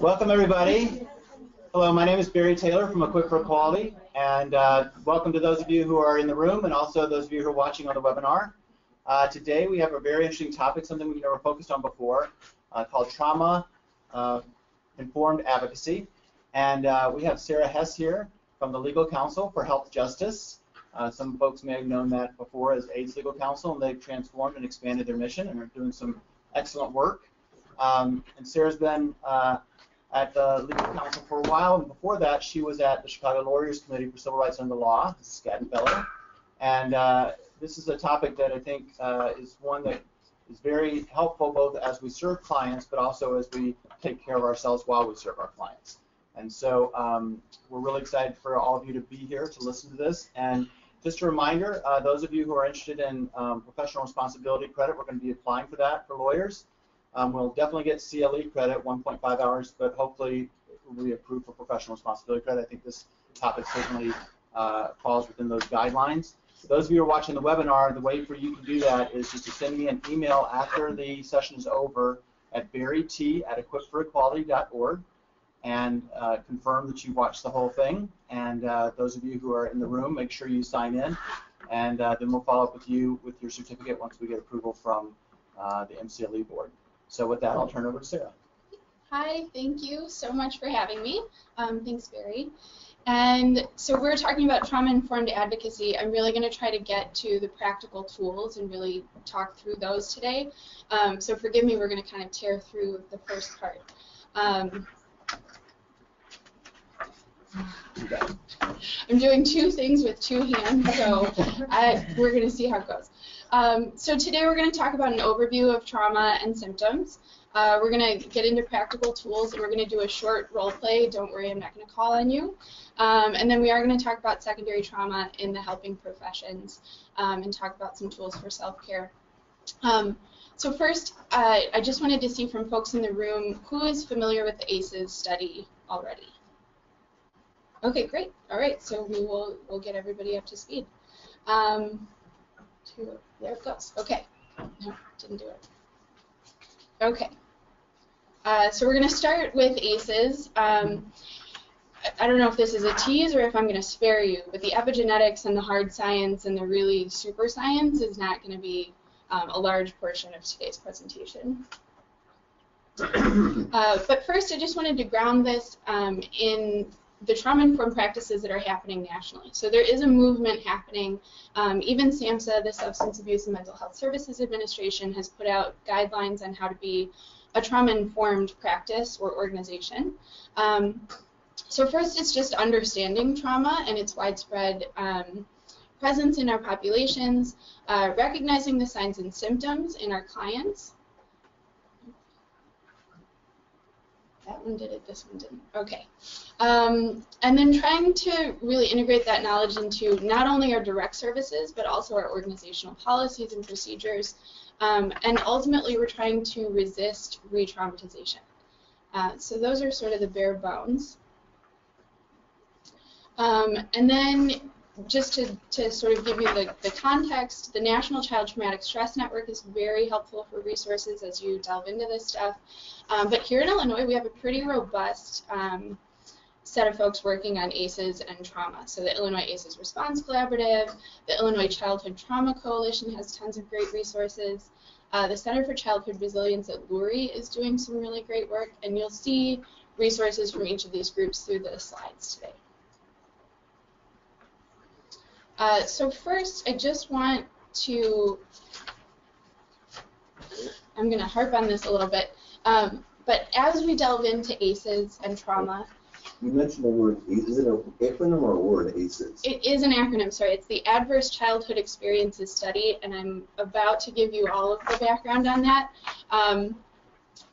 Welcome, everybody. Hello, my name is Barry Taylor from Equip for Equality, and uh, welcome to those of you who are in the room and also those of you who are watching on the webinar. Uh, today we have a very interesting topic, something we've never focused on before, uh, called trauma-informed uh, advocacy. And uh, we have Sarah Hess here from the Legal Counsel for Health Justice. Uh, some folks may have known that before as AIDS Legal Council, and they've transformed and expanded their mission and are doing some excellent work. Um, and Sarah's been uh, at the Legal Counsel for a while, and before that, she was at the Chicago Lawyers Committee for Civil Rights Under Law, the Skadden Fellow. And uh, this is a topic that I think uh, is one that is very helpful both as we serve clients, but also as we take care of ourselves while we serve our clients. And so um, we're really excited for all of you to be here to listen to this. And just a reminder, uh, those of you who are interested in um, professional responsibility credit, we're going to be applying for that for lawyers. Um, we'll definitely get CLE credit, 1.5 hours, but hopefully we approve for professional responsibility credit. I think this topic certainly uh, falls within those guidelines. Those of you who are watching the webinar, the way for you to do that is just to send me an email after the session is over at barryt at equipforequality.org and uh, confirm that you watched the whole thing. And uh, those of you who are in the room, make sure you sign in. And uh, then we'll follow up with you with your certificate once we get approval from uh, the MCLE board. So with that, I'll turn over to Sarah. Hi, thank you so much for having me. Um, thanks, Barry. And so we're talking about trauma-informed advocacy. I'm really going to try to get to the practical tools and really talk through those today. Um, so forgive me, we're going to kind of tear through the first part. Um, I'm doing two things with two hands, so I, we're going to see how it goes. Um, so today we're going to talk about an overview of trauma and symptoms. Uh, we're going to get into practical tools and we're going to do a short role play. Don't worry, I'm not going to call on you. Um, and then we are going to talk about secondary trauma in the helping professions um, and talk about some tools for self-care. Um, so first, uh, I just wanted to see from folks in the room who is familiar with the ACEs study already. Okay, great. All right, so we will we'll get everybody up to speed. Um, two, there it goes. Okay. No, didn't do it. Okay. Uh, so we're going to start with ACEs. Um, I don't know if this is a tease or if I'm going to spare you, but the epigenetics and the hard science and the really super science is not going to be um, a large portion of today's presentation. Uh, but first, I just wanted to ground this um, in the trauma-informed practices that are happening nationally. So there is a movement happening. Um, even SAMHSA, the Substance Abuse and Mental Health Services Administration, has put out guidelines on how to be a trauma-informed practice or organization. Um, so first, it's just understanding trauma and its widespread um, presence in our populations, uh, recognizing the signs and symptoms in our clients, that one did it, this one didn't. Okay. Um, and then trying to really integrate that knowledge into not only our direct services, but also our organizational policies and procedures. Um, and ultimately, we're trying to resist re-traumatization. Uh, so those are sort of the bare bones. Um, and then just to, to sort of give you the, the context, the National Child Traumatic Stress Network is very helpful for resources as you delve into this stuff. Um, but here in Illinois, we have a pretty robust um, set of folks working on ACEs and trauma. So the Illinois ACEs Response Collaborative, the Illinois Childhood Trauma Coalition has tons of great resources. Uh, the Center for Childhood Resilience at Lurie is doing some really great work, and you'll see resources from each of these groups through the slides today. Uh, so first, I just want to, I'm going to harp on this a little bit, um, but as we delve into ACEs and trauma, you mentioned the word Is it an acronym or a word, ACEs? It is an acronym, sorry. It's the Adverse Childhood Experiences Study, and I'm about to give you all of the background on that. Um,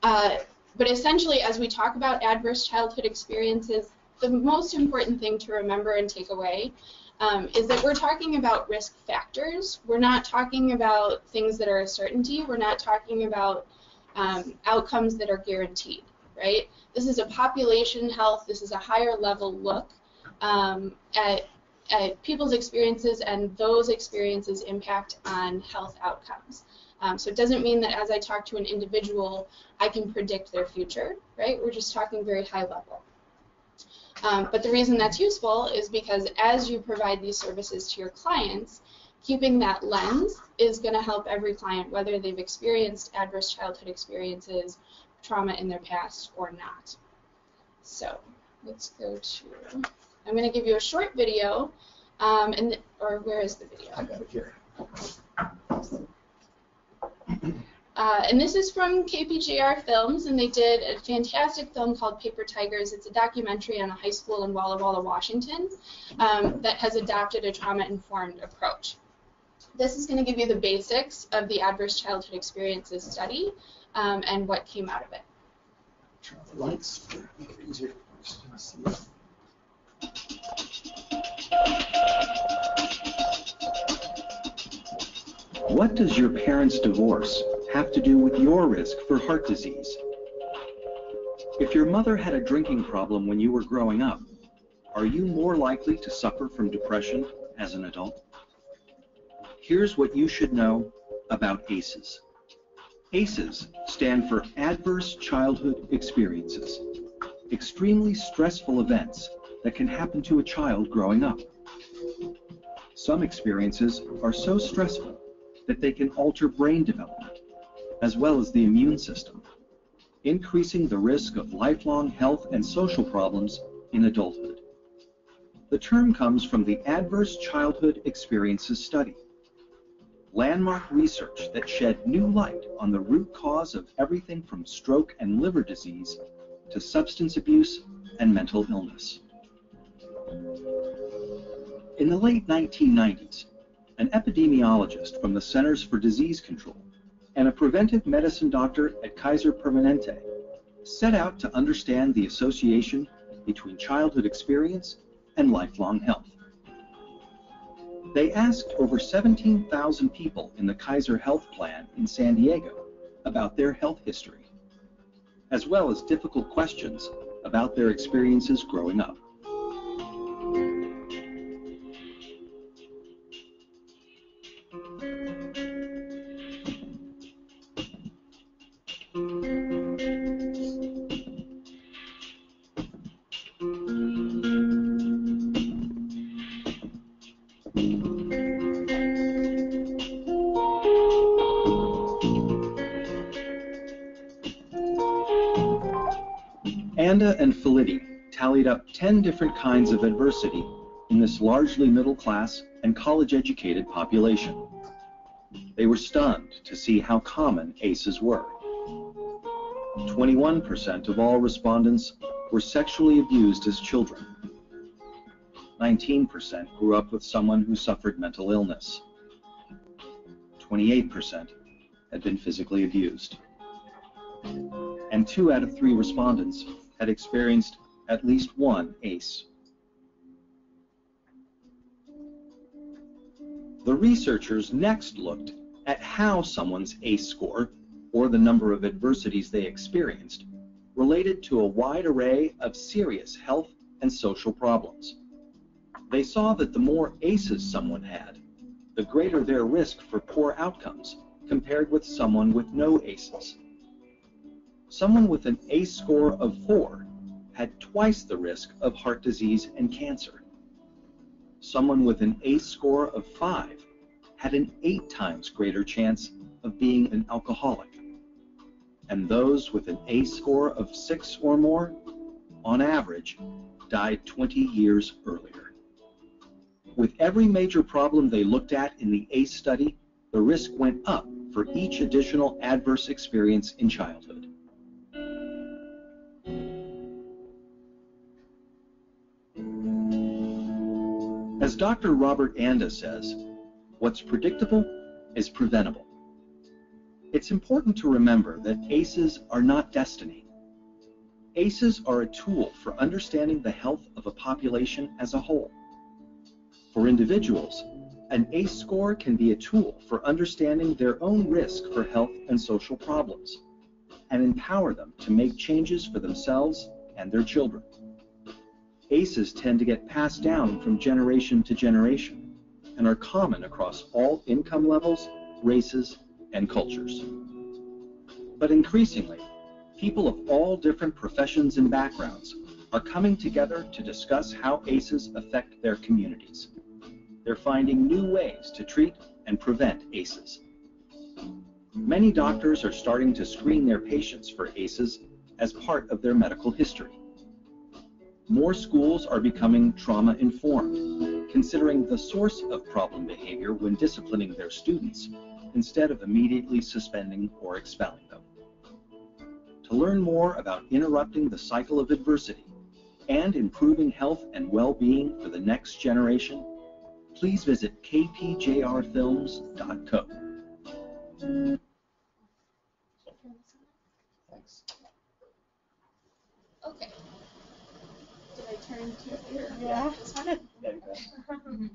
uh, but essentially, as we talk about adverse childhood experiences, the most important thing to remember and take away um, is that we're talking about risk factors. We're not talking about things that are a certainty. We're not talking about um, outcomes that are guaranteed, right? This is a population health. This is a higher level look um, at, at people's experiences and those experiences impact on health outcomes. Um, so it doesn't mean that as I talk to an individual, I can predict their future, right? We're just talking very high level. Um, but the reason that's useful is because as you provide these services to your clients, keeping that lens is going to help every client, whether they've experienced adverse childhood experiences, trauma in their past, or not. So let's go to, I'm going to give you a short video, um, and or where is the video? I got it here. Uh, and this is from KPJR Films, and they did a fantastic film called Paper Tigers. It's a documentary on a high school in Walla Walla, Washington, um, that has adopted a trauma-informed approach. This is going to give you the basics of the Adverse Childhood Experiences study um, and what came out of it. Turn the lights. Make it easier to see it. What does your parents' divorce have to do with your risk for heart disease? If your mother had a drinking problem when you were growing up, are you more likely to suffer from depression as an adult? Here's what you should know about ACEs. ACEs stand for Adverse Childhood Experiences, extremely stressful events that can happen to a child growing up. Some experiences are so stressful that they can alter brain development, as well as the immune system, increasing the risk of lifelong health and social problems in adulthood. The term comes from the Adverse Childhood Experiences Study, landmark research that shed new light on the root cause of everything from stroke and liver disease to substance abuse and mental illness. In the late 1990s, an epidemiologist from the Centers for Disease Control and a preventive medicine doctor at Kaiser Permanente set out to understand the association between childhood experience and lifelong health. They asked over 17,000 people in the Kaiser Health Plan in San Diego about their health history, as well as difficult questions about their experiences growing up. Anda and Felitti tallied up 10 different kinds of adversity in this largely middle class and college educated population. They were stunned to see how common ACEs were. 21% of all respondents were sexually abused as children. 19% grew up with someone who suffered mental illness. 28% had been physically abused. And two out of three respondents had experienced at least one ACE. The researchers next looked at how someone's ACE score, or the number of adversities they experienced, related to a wide array of serious health and social problems. They saw that the more ACEs someone had, the greater their risk for poor outcomes compared with someone with no ACEs. Someone with an ACE score of 4 had twice the risk of heart disease and cancer. Someone with an ACE score of 5 had an 8 times greater chance of being an alcoholic. And those with an ACE score of 6 or more, on average, died 20 years earlier. With every major problem they looked at in the ACE study, the risk went up for each additional adverse experience in childhood. As Dr. Robert Anda says, what's predictable is preventable. It's important to remember that ACEs are not destiny. ACEs are a tool for understanding the health of a population as a whole. For individuals, an ACE score can be a tool for understanding their own risk for health and social problems and empower them to make changes for themselves and their children. ACEs tend to get passed down from generation to generation and are common across all income levels, races, and cultures. But increasingly, people of all different professions and backgrounds are coming together to discuss how ACEs affect their communities. They're finding new ways to treat and prevent ACEs. Many doctors are starting to screen their patients for ACEs as part of their medical history. More schools are becoming trauma informed, considering the source of problem behavior when disciplining their students instead of immediately suspending or expelling them. To learn more about interrupting the cycle of adversity and improving health and well-being for the next generation, please visit kpjrfilms.co. Thanks. Okay. Did I turn to here? Yeah. This you bet.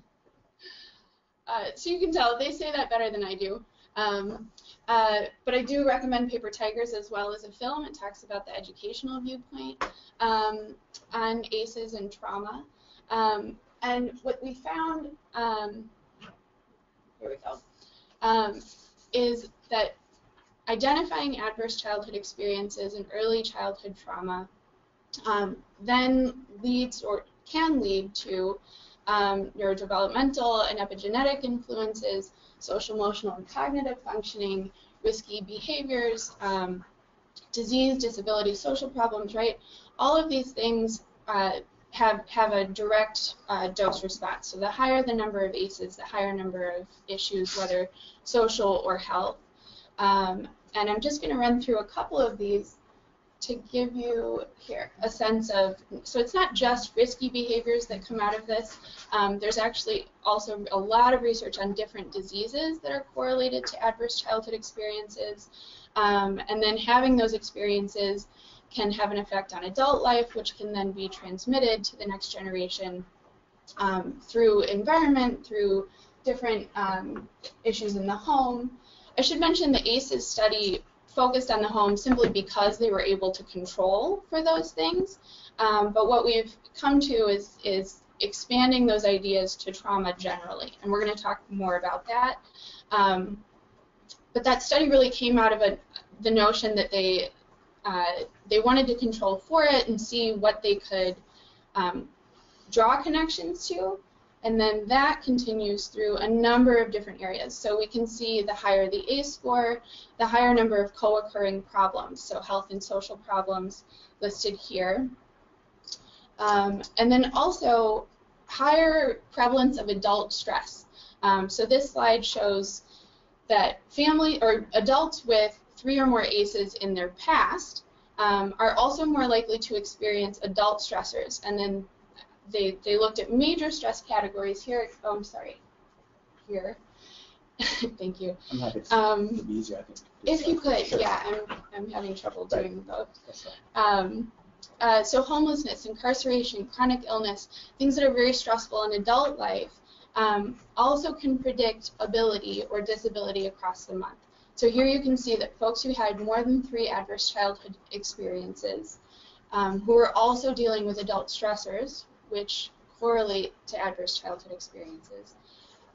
Uh, so you can tell they say that better than I do. Um, uh, but I do recommend Paper Tigers as well as a film. It talks about the educational viewpoint um, on ACEs and trauma. Um, and what we found, um, here we go, um, is that identifying adverse childhood experiences and early childhood trauma um, then leads or can lead to um, neurodevelopmental and epigenetic influences, social, emotional, and cognitive functioning, risky behaviors, um, disease, disability, social problems, right? All of these things uh, have have a direct uh, dose response. So the higher the number of ACEs, the higher number of issues, whether social or health. Um, and I'm just going to run through a couple of these to give you here a sense of, so it's not just risky behaviors that come out of this. Um, there's actually also a lot of research on different diseases that are correlated to adverse childhood experiences. Um, and then having those experiences can have an effect on adult life, which can then be transmitted to the next generation um, through environment, through different um, issues in the home. I should mention the ACEs study focused on the home simply because they were able to control for those things. Um, but what we've come to is, is expanding those ideas to trauma generally, and we're going to talk more about that. Um, but that study really came out of a, the notion that they uh, they wanted to control for it and see what they could um, draw connections to, and then that continues through a number of different areas. So we can see the higher the ACE score, the higher number of co-occurring problems, so health and social problems listed here. Um, and then also higher prevalence of adult stress. Um, so this slide shows that family or adults with three or more ACEs in their past um, are also more likely to experience adult stressors. And then they, they looked at major stress categories here. Oh, I'm sorry. Here. Thank you. I'm happy to. Um, easier, I think. if you could, Sure. yeah, I'm, I'm having trouble Right. doing both. That's. Um, uh, so homelessness, incarceration, chronic illness, things that are very stressful in adult life, um, also can predict ability or disability across the month. So here you can see that folks who had more than three adverse childhood experiences, um, who are also dealing with adult stressors, which correlate to adverse childhood experiences,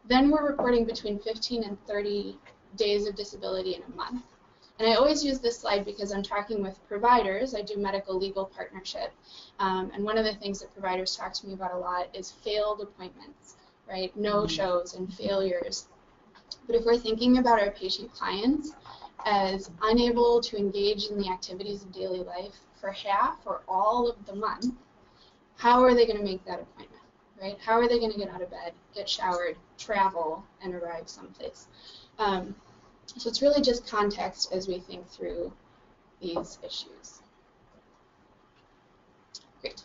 then we're reporting between 15 and 30 days of disability in a month. And I always use this slide because I'm talking with providers. I do medical legal partnership. Um, and one of the things that providers talk to me about a lot is failed appointments, right? No shows and failures. But if we're thinking about our patient clients as unable to engage in the activities of daily life for half or all of the month, how are they going to make that appointment, right? How are they going to get out of bed, get showered, travel, and arrive someplace? Um, so it's really just context as we think through these issues. Great.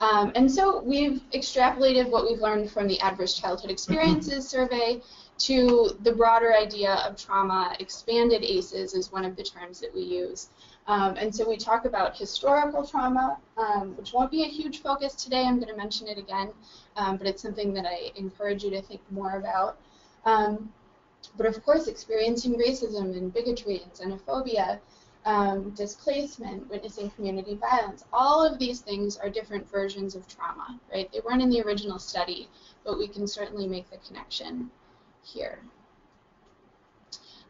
Um, and so we've extrapolated what we've learned from the Adverse Childhood Experiences Survey to the broader idea of trauma. Expanded ACEs is one of the terms that we use. Um, and so we talk about historical trauma, um, which won't be a huge focus today. I'm going to mention it again, um, but it's something that I encourage you to think more about. Um, but of course, experiencing racism and bigotry and xenophobia, um, displacement, witnessing community violence, all of these things are different versions of trauma, right? They weren't in the original study, but we can certainly make the connection here.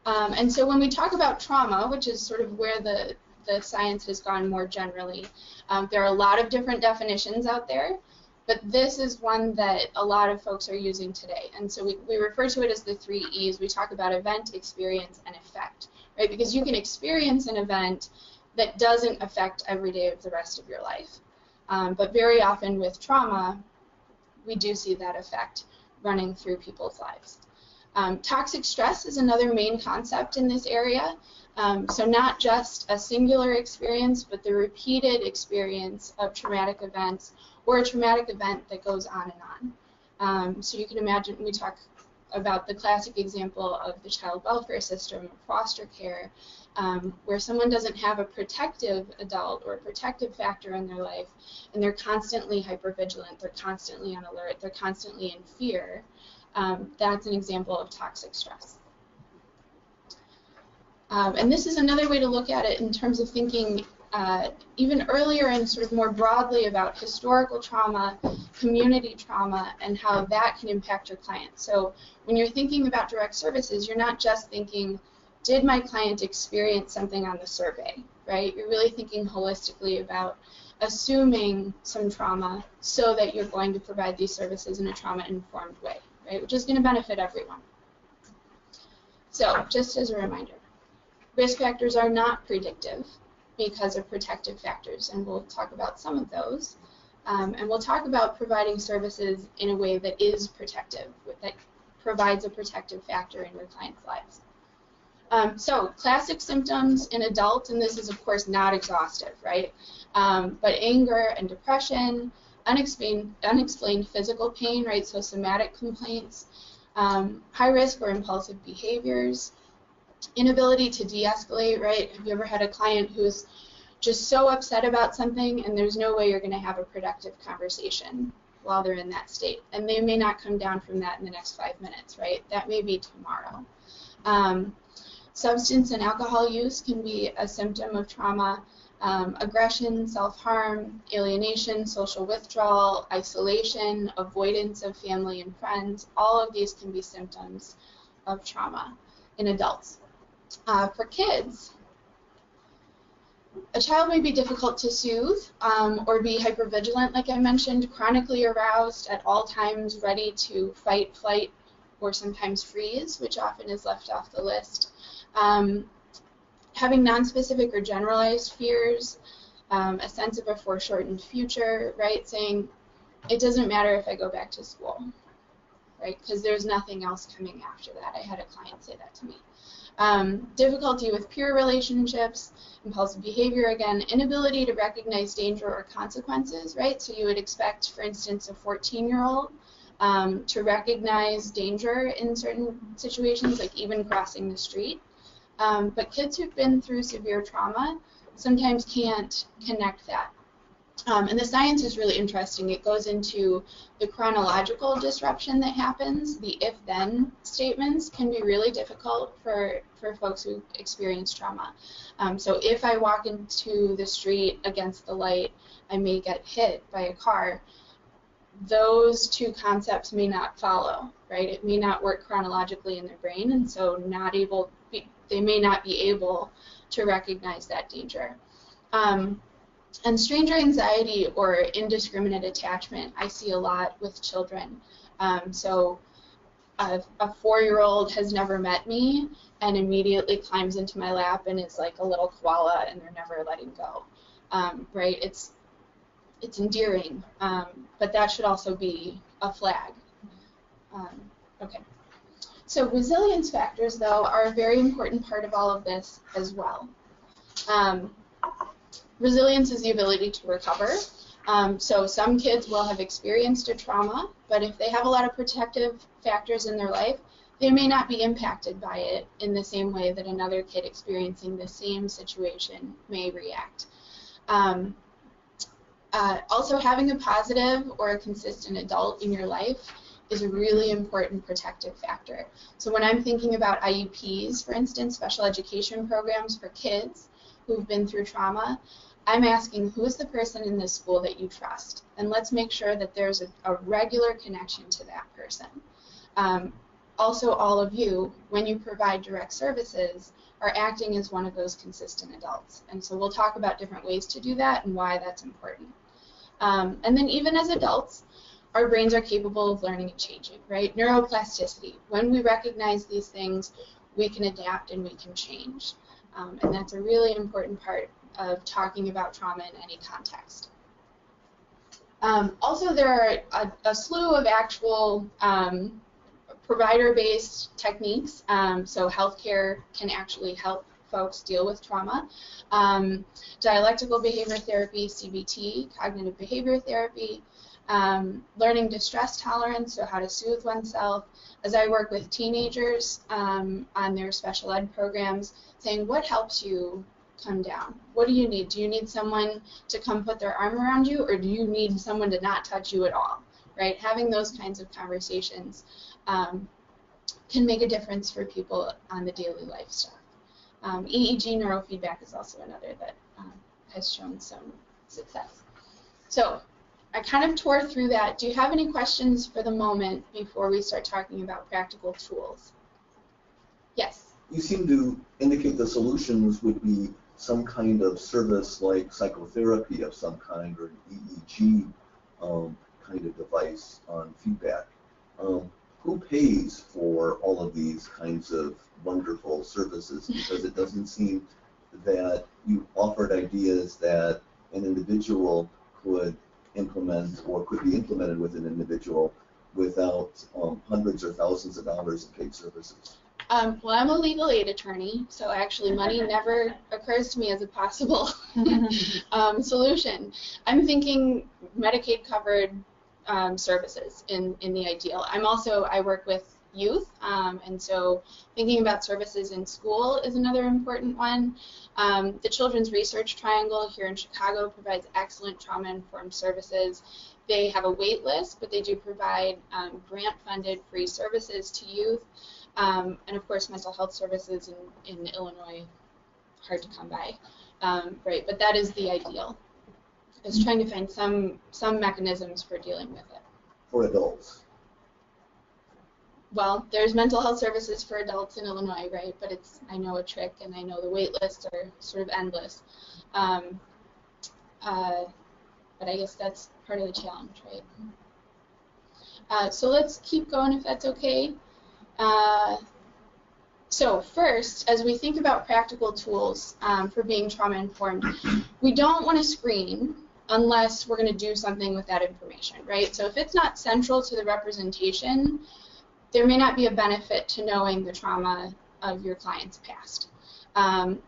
Um, and so when we talk about trauma, which is sort of where the, the science has gone more generally, um, there are a lot of different definitions out there, but this is one that a lot of folks are using today. And so we, we refer to it as the three E's. We talk about event, experience, and effect, right? Because you can experience an event that doesn't affect every day of the rest of your life. Um, but very often with trauma, we do see that effect running through people's lives. Um, toxic stress is another main concept in this area. Um, so not just a singular experience, but the repeated experience of traumatic events or a traumatic event that goes on and on. Um, so you can imagine we talk about the classic example of the child welfare system, foster care, um, where someone doesn't have a protective adult or a protective factor in their life, and they're constantly hypervigilant, they're constantly on alert, they're constantly in fear. Um, that's an example of toxic stress. Um, and this is another way to look at it in terms of thinking uh, even earlier and sort of more broadly about historical trauma, community trauma, and how that can impact your client. So when you're thinking about direct services, you're not just thinking, did my client experience something on the survey, right? You're really thinking holistically about assuming some trauma so that you're going to provide these services in a trauma-informed way, right? Which is going to benefit everyone. So, just as a reminder, risk factors are not predictive because of protective factors, and we'll talk about some of those. Um, and we'll talk about providing services in a way that is protective, that provides a protective factor in your client's lives. Um, so, classic symptoms in adults, and this is of course not exhaustive, right? Um, but anger and depression, unexplained, unexplained physical pain, right? So, somatic complaints, um, high risk or impulsive behaviors, inability to de-escalate, right? Have you ever had a client who's just so upset about something and there's no way you're going to have a productive conversation while they're in that state? And they may not come down from that in the next five minutes, right? That may be tomorrow. Um, substance and alcohol use can be a symptom of trauma. Um, aggression, self-harm, alienation, social withdrawal, isolation, avoidance of family and friends, all of these can be symptoms of trauma in adults. Uh, for kids, a child may be difficult to soothe um, or be hypervigilant, like I mentioned, chronically aroused at all times, ready to fight, flight, or sometimes freeze, which often is left off the list. Um, having nonspecific or generalized fears, um, a sense of a foreshortened future, right? Saying, it doesn't matter if I go back to school, right? Because there's nothing else coming after that. I had a client say that to me. Um, difficulty with peer relationships, impulsive behavior again, inability to recognize danger or consequences, right? So you would expect, for instance, a 14-year-old um, to recognize danger in certain situations, like even crossing the street. Um, but kids who've been through severe trauma sometimes can't connect that. Um, and the science is really interesting. It goes into the chronological disruption that happens. The if-then statements can be really difficult for, for folks who experience trauma. Um, so if I walk into the street against the light, I may get hit by a car. Those two concepts may not follow, right? It may not work chronologically in their brain, and so not able, they may not be able to recognize that danger. Um, and stranger anxiety or indiscriminate attachment, I see a lot with children. Um, so a, a four-year-old has never met me and immediately climbs into my lap and is like a little koala and they're never letting go. Um, right? It's it's endearing, um, but that should also be a flag. Um, okay. So resilience factors, though, are a very important part of all of this as well. Um, resilience is the ability to recover. Um, so some kids will have experienced a trauma, but if they have a lot of protective factors in their life, they may not be impacted by it in the same way that another kid experiencing the same situation may react. Um, uh, also, having a positive or a consistent adult in your life is a really important protective factor. So when I'm thinking about IEPs, for instance, special education programs for kids who've been through trauma, I'm asking who's the person in this school that you trust, and let's make sure that there's a, a regular connection to that person. Um, also all of you, when you provide direct services, are acting as one of those consistent adults. And so we'll talk about different ways to do that and why that's important. Um, and then even as adults, our brains are capable of learning and changing, right? Neuroplasticity. When we recognize these things, we can adapt and we can change. Um, and that's a really important part of talking about trauma in any context. Um, also, there are a, a, slew of actual um, provider-based techniques. Um, so healthcare can actually help folks deal with trauma. Um, dialectical behavior therapy, CBT, cognitive behavior therapy, um, learning distress tolerance, so how to soothe oneself. As I work with teenagers um, on their special ed programs, saying what helps you come down? What do you need? Do you need someone to come put their arm around you, or do you need someone to not touch you at all? Right? Having those kinds of conversations um, can make a difference for people on the daily life stuff. Um, EEG neurofeedback is also another that um, has shown some success. So I kind of tore through that. Do you have any questions for the moment before we start talking about practical tools? Yes. You seem to indicate the solutions would be some kind of service like psychotherapy of some kind or an EEG um, kind of device on feedback. Um, who pays for all of these kinds of wonderful services? Because it doesn't seem that you offered ideas that an individual could implement or could be implemented with an individual without um, hundreds or thousands of dollars in paid services. Um, well, I'm a legal aid attorney, so actually money never occurs to me as a possible um, solution. I'm thinking Medicaid covered um, services in, in the ideal. I'm also, I work with youth, um, and so thinking about services in school is another important one. Um, the Children's Research Triangle here in Chicago provides excellent trauma-informed services. They have a wait list, but they do provide um, grant-funded free services to youth. Um, and of course, mental health services in, in Illinois, hard to come by, um, right? But that is the ideal. Is trying to find some some mechanisms for dealing with it. For adults. Well, there's mental health services for adults in Illinois, right? But it's I know a trick, and I know the wait lists are sort of endless. Um, uh, but I guess that's part of the challenge, right? Uh, so let's keep going if that's okay. Uh, so first, as we think about practical tools um, for being trauma informed, we don't want to screen unless we're going to do something with that information, right? So if it's not central to the representation, there may not be a benefit to knowing the trauma of your client's past. Um,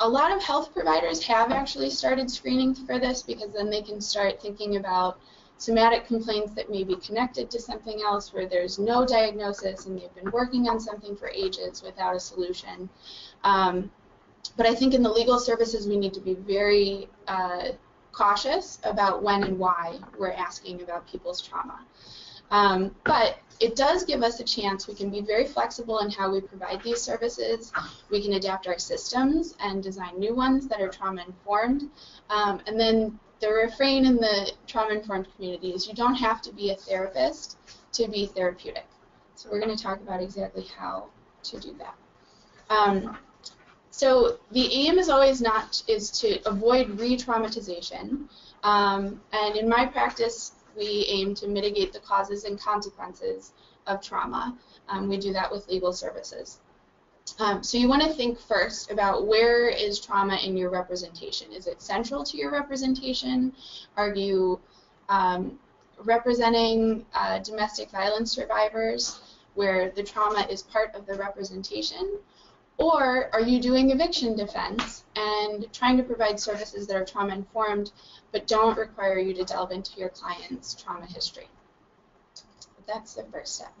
a lot of health providers have actually started screening for this because then they can start thinking about somatic complaints that may be connected to something else where there's no diagnosis and they've been working on something for ages without a solution. Um, but I think in the legal services we need to be very uh, cautious about when and why we're asking about people's trauma. Um, but it does give us a chance. We can be very flexible in how we provide these services. We can adapt our systems and design new ones that are trauma informed. Um, and then the refrain in the trauma-informed community is you don't have to be a therapist to be therapeutic. So we're going to talk about exactly how to do that. Um, so the aim is always not is to avoid re-traumatization. Um, and in my practice, we aim to mitigate the causes and consequences of trauma. Um, we do that with legal services. Um, so you want to think first about where is trauma in your representation. Is it central to your representation? Are you um, representing uh, domestic violence survivors where the trauma is part of the representation? Or are you doing eviction defense and trying to provide services that are trauma informed but don't require you to delve into your client's trauma history? That's the first step.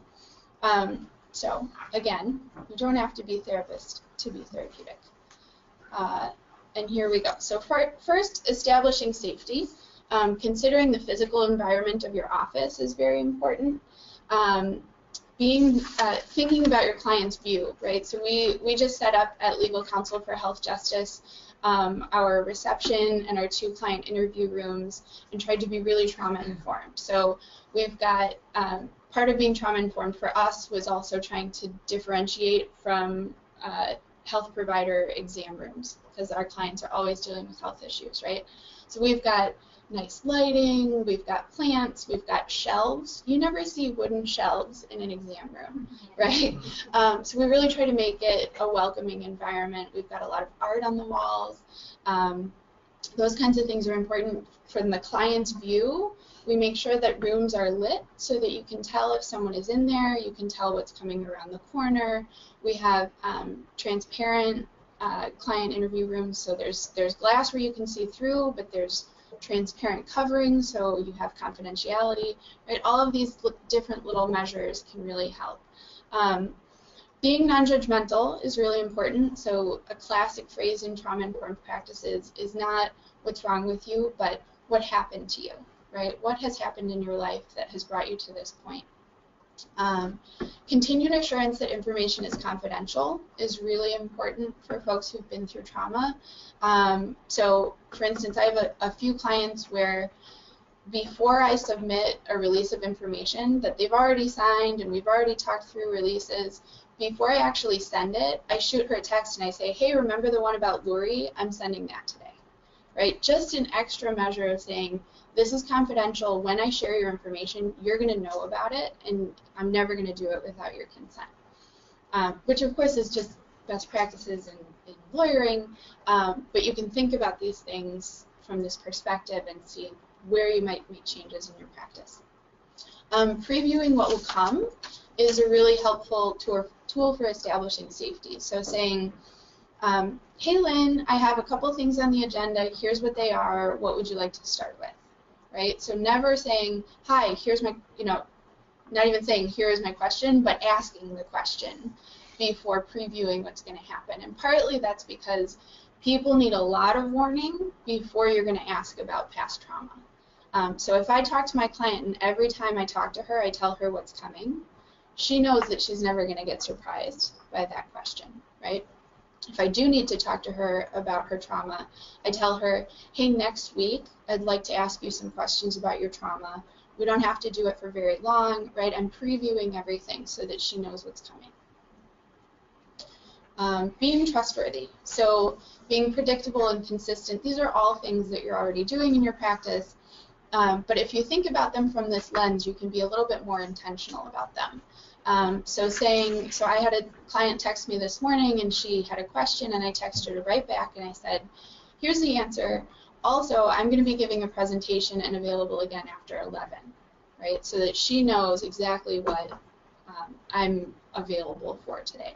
Um, so again, you don't have to be a therapist to be therapeutic. Uh, and here we go. So for, first, establishing safety. Um, considering the physical environment of your office is very important. Um, being uh, thinking about your client's view, right? So we we just set up at Legal Counsel for Health Justice um, our reception and our two client interview rooms and tried to be really trauma informed. So we've got um, part of being trauma informed for us was also trying to differentiate from uh, health provider exam rooms because our clients are always dealing with health issues, right? So we've got nice lighting, we've got plants, we've got shelves. You never see wooden shelves in an exam room, right? Um, so we really try to make it a welcoming environment. We've got a lot of art on the walls. Um, those kinds of things are important from the client's view. We make sure that rooms are lit so that you can tell if someone is in there, you can tell what's coming around the corner. We have um, transparent uh, client interview rooms, so there's there's glass where you can see through, but there's transparent covering, so you have confidentiality. Right, all of these different little measures can really help. Um, being non-judgmental is really important. So a classic phrase in trauma-informed practices is not what's wrong with you, but what happened to you, right? What has happened in your life that has brought you to this point? Um, continued assurance that information is confidential is really important for folks who've been through trauma. Um, so, for instance, I have a, a few clients where before I submit a release of information that they've already signed and we've already talked through releases, before I actually send it, I shoot her a text and I say, hey, remember the one about Lori? I'm sending that today. Right? Just an extra measure of saying, this is confidential. When I share your information, you're going to know about it, and I'm never going to do it without your consent. Um, which, of course, is just best practices in, in lawyering, um, but you can think about these things from this perspective and see where you might make changes in your practice. Um, previewing what will come is a really helpful tool, tool for establishing safety. So saying, um, hey Lynn, I have a couple things on the agenda, here's what they are, what would you like to start with? Right? So never saying, hi, here's my, you know, not even saying, here is my question, but asking the question before previewing what's going to happen. And partly that's because people need a lot of warning before you're going to ask about past trauma. Um, so if I talk to my client and every time I talk to her, I tell her what's coming, she knows that she's never going to get surprised by that question, right? If I do need to talk to her about her trauma, I tell her, hey, next week, I'd like to ask you some questions about your trauma. We don't have to do it for very long, right? I'm previewing everything so that she knows what's coming. Um, being trustworthy. So being predictable and consistent, these are all things that you're already doing in your practice. Um, but if you think about them from this lens, you can be a little bit more intentional about them. Um, so saying, so I had a client text me this morning and she had a question and I texted her right back and I said, here's the answer. Also, I'm going to be giving a presentation and available again after 11, right? So that she knows exactly what um, I'm available for today.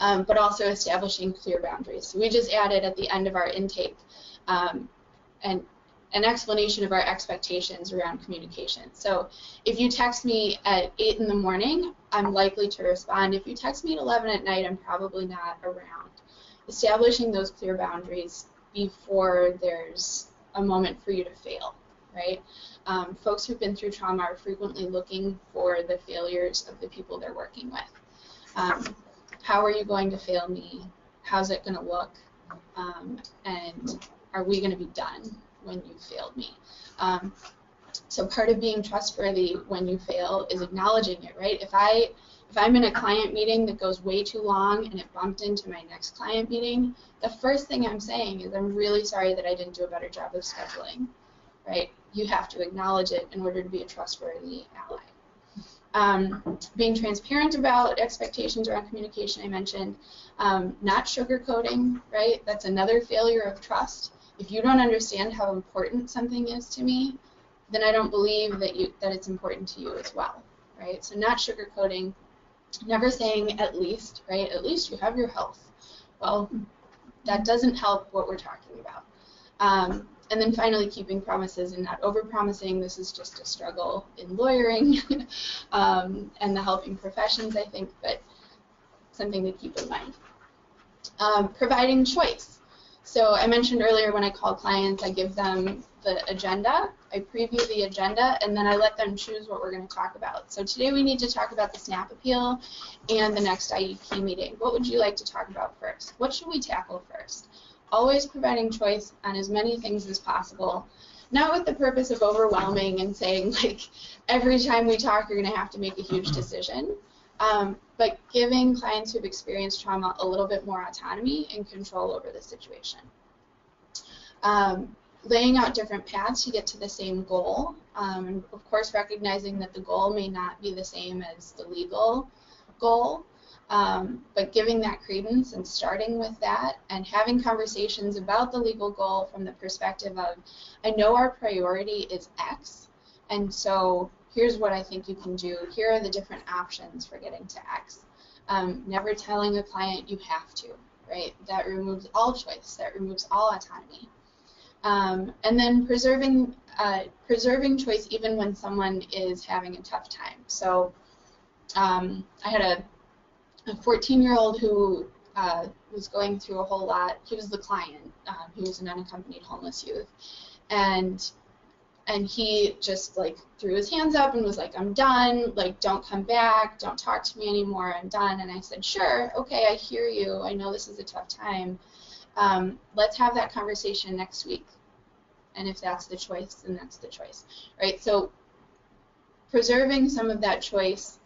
Um, but also establishing clear boundaries. So we just added at the end of our intake um, and an explanation of our expectations around communication. So if you text me at 8 in the morning, I'm likely to respond. If you text me at 11 at night, I'm probably not around. Establishing those clear boundaries before there's a moment for you to fail, right? Um, folks who've been through trauma are frequently looking for the failures of the people they're working with. Um, how are you going to fail me? How's it going to look? Um, and are we going to be done when you failed me. Um, so part of being trustworthy when you fail is acknowledging it, right? If I if I'm in a client meeting that goes way too long and it bumped into my next client meeting, the first thing I'm saying is I'm really sorry that I didn't do a better job of scheduling, right? You have to acknowledge it in order to be a trustworthy ally. Um, being transparent about expectations around communication, I mentioned. Um, not sugarcoating, right? That's another failure of trust if you don't understand how important something is to me, then I don't believe that you that it's important to you as well, right? So not sugarcoating, never saying at least, right? At least you have your health. Well, that doesn't help what we're talking about. Um, and then finally, keeping promises and not over-promising. This is just a struggle in lawyering um, and the helping professions, I think, but something to keep in mind. Um, providing choice. So I mentioned earlier when I call clients, I give them the agenda, I preview the agenda, and then I let them choose what we're going to talk about. So today we need to talk about the SNAP appeal and the next IEP meeting. What would you like to talk about first? What should we tackle first? Always providing choice on as many things as possible. not with the purpose of overwhelming and saying like every time we talk you're going to have to make a huge decision, um, but giving clients who've experienced trauma a little bit more autonomy and control over the situation. Um, laying out different paths to get to the same goal, um, and of course recognizing that the goal may not be the same as the legal goal, um, but giving that credence and starting with that and having conversations about the legal goal from the perspective of, I know our priority is X, and so here's what I think you can do. Here are the different options for getting to X. Um, never telling a client you have to, right? That removes all choice. That removes all autonomy. Um, and then preserving uh, preserving choice even when someone is having a tough time. So um, I had a, a 14-year-old who uh, was going through a whole lot. He was the client. Um, he was an unaccompanied homeless youth, and and he just like threw his hands up and was like, "I'm done. Like, don't come back. Don't talk to me anymore. I'm done." And I said, "Sure, okay, I hear you. I know this is a tough time." Um, let's have that conversation next week. And if that's the choice, then that's the choice, right? So preserving some of that choice,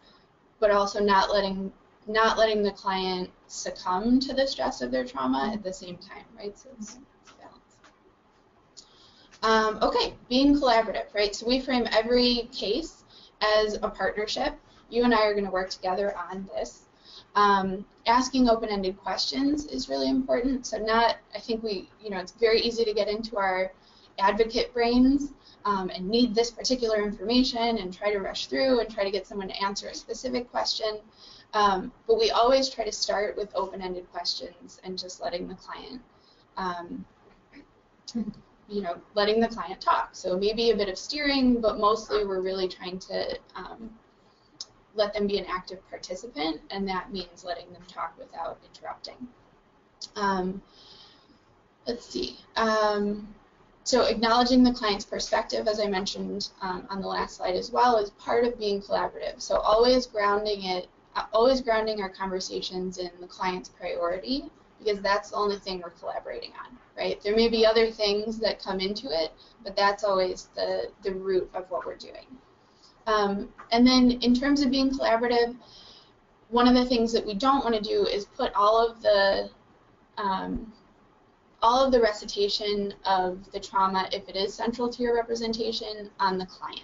but also not letting not letting the client succumb to the stress of their trauma at the same time, right? So balance. Um, okay, being collaborative, right? So we frame every case as a partnership. You and I are going to work together on this. Um, asking open-ended questions is really important. So not, I think we, you know, it's very easy to get into our advocate brains um, and need this particular information and try to rush through and try to get someone to answer a specific question. Um, but we always try to start with open-ended questions and just letting the client, um, you know, letting the client talk. So maybe a bit of steering, but mostly we're really trying to um, let them be an active participant, and that means letting them talk without interrupting. Um, let's see. Um, so acknowledging the client's perspective, as I mentioned um, on the last slide as well, is part of being collaborative. So always grounding it, uh, always grounding our conversations in the client's priority, because that's the only thing we're collaborating on, right? There may be other things that come into it, but that's always the, the root of what we're doing. Um, and then in terms of being collaborative, one of the things that we don't want to do is put all of the um, all of the recitation of the trauma, if it is central to your representation, on the client.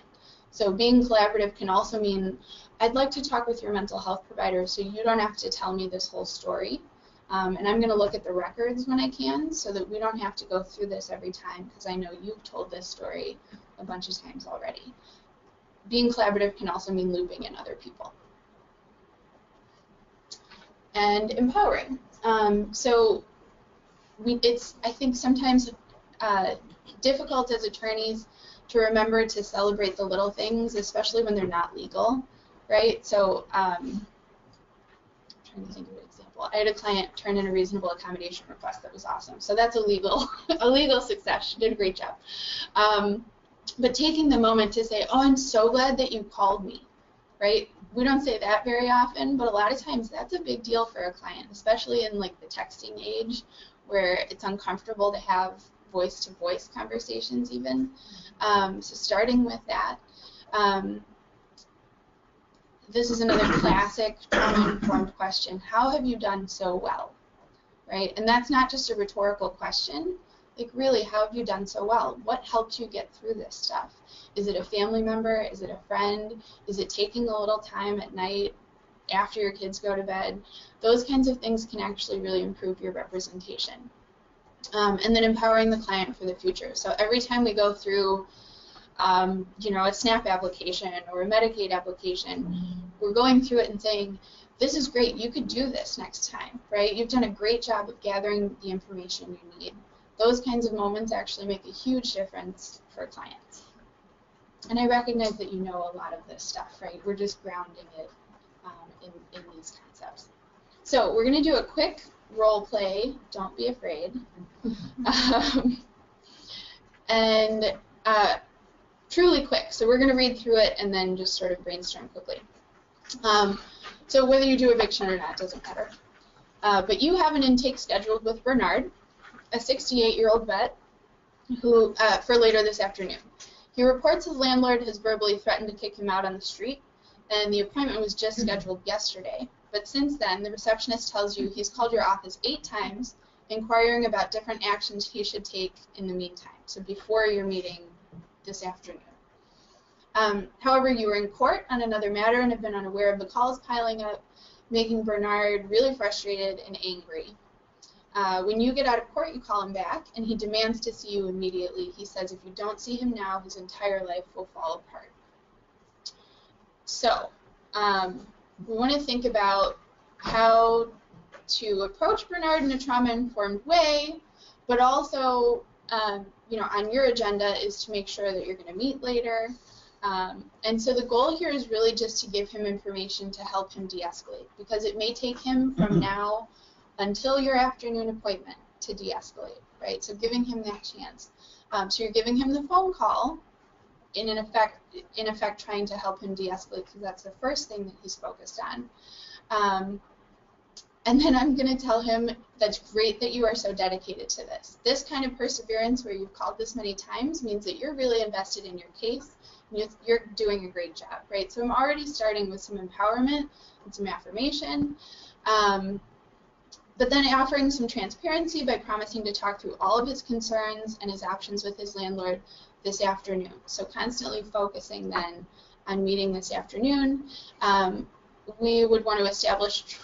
So being collaborative can also mean I'd like to talk with your mental health provider so you don't have to tell me this whole story. Um, and I'm going to look at the records when I can so that we don't have to go through this every time because I know you've told this story a bunch of times already being collaborative can also mean looping in other people. And empowering. Um, so we, it's, I think, sometimes uh, difficult as attorneys to remember to celebrate the little things, especially when they're not legal, right? So um, I'm trying to think of example. I had a client turn in a reasonable accommodation request that was awesome. So that's a legal, a legal success. She did a great job. Um, but taking the moment to say, oh, I'm so glad that you called me, right? We don't say that very often, but a lot of times that's a big deal for a client, especially in like the texting age where it's uncomfortable to have voice-to-voice conversations even. Um, so starting with that. Um, this is another classic trauma-informed question. How have you done so well? Right? And that's not just a rhetorical question like really, how have you done so well? What helped you get through this stuff? Is it a family member? Is it a friend? Is it taking a little time at night after your kids go to bed? Those kinds of things can actually really improve your representation. Um, and then empowering the client for the future. So every time we go through um, you know, a SNAP application or a Medicaid application, we're going through it and saying, this is great, you could do this next time, right? You've done a great job of gathering the information you need those kinds of moments actually make a huge difference for clients. And I recognize that you know a lot of this stuff, right? We're just grounding it um, in, in these concepts. So we're going to do a quick role play. Don't be afraid. um, and uh, truly quick. So we're going to read through it and then just sort of brainstorm quickly. Um, so whether you do eviction or not doesn't matter. Uh, but you have an intake scheduled with Bernard, a 68-year-old vet who uh, for later this afternoon. He reports his landlord has verbally threatened to kick him out on the street, and the appointment was just scheduled yesterday. But since then, the receptionist tells you he's called your office eight times, inquiring about different actions he should take in the meantime. So before your meeting this afternoon. Um, however, you were in court on another matter and have been unaware of the calls piling up, making Bernard really frustrated and angry. Uh, when you get out of court, you call him back, and he demands to see you immediately. He says if you don't see him now, his entire life will fall apart. So, um, we want to think about how to approach Bernard in a trauma-informed way, but also, um, you know, on your agenda is to make sure that you're going to meet later. Um, and so the goal here is really just to give him information to help him de-escalate, because it may take him from now until your afternoon appointment to de-escalate, right? So giving him that chance. Um, so you're giving him the phone call, in an effect, in effect, trying to help him de-escalate because that's the first thing that he's focused on. Um, and then I'm going to tell him that's great that you are so dedicated to this. This kind of perseverance, where you've called this many times, means that you're really invested in your case. You're doing a great job, right? So I'm already starting with some empowerment and some affirmation. Um, but then offering some transparency by promising to talk through all of his concerns and his options with his landlord this afternoon. So constantly focusing then on meeting this afternoon. Um, we would want to establish tr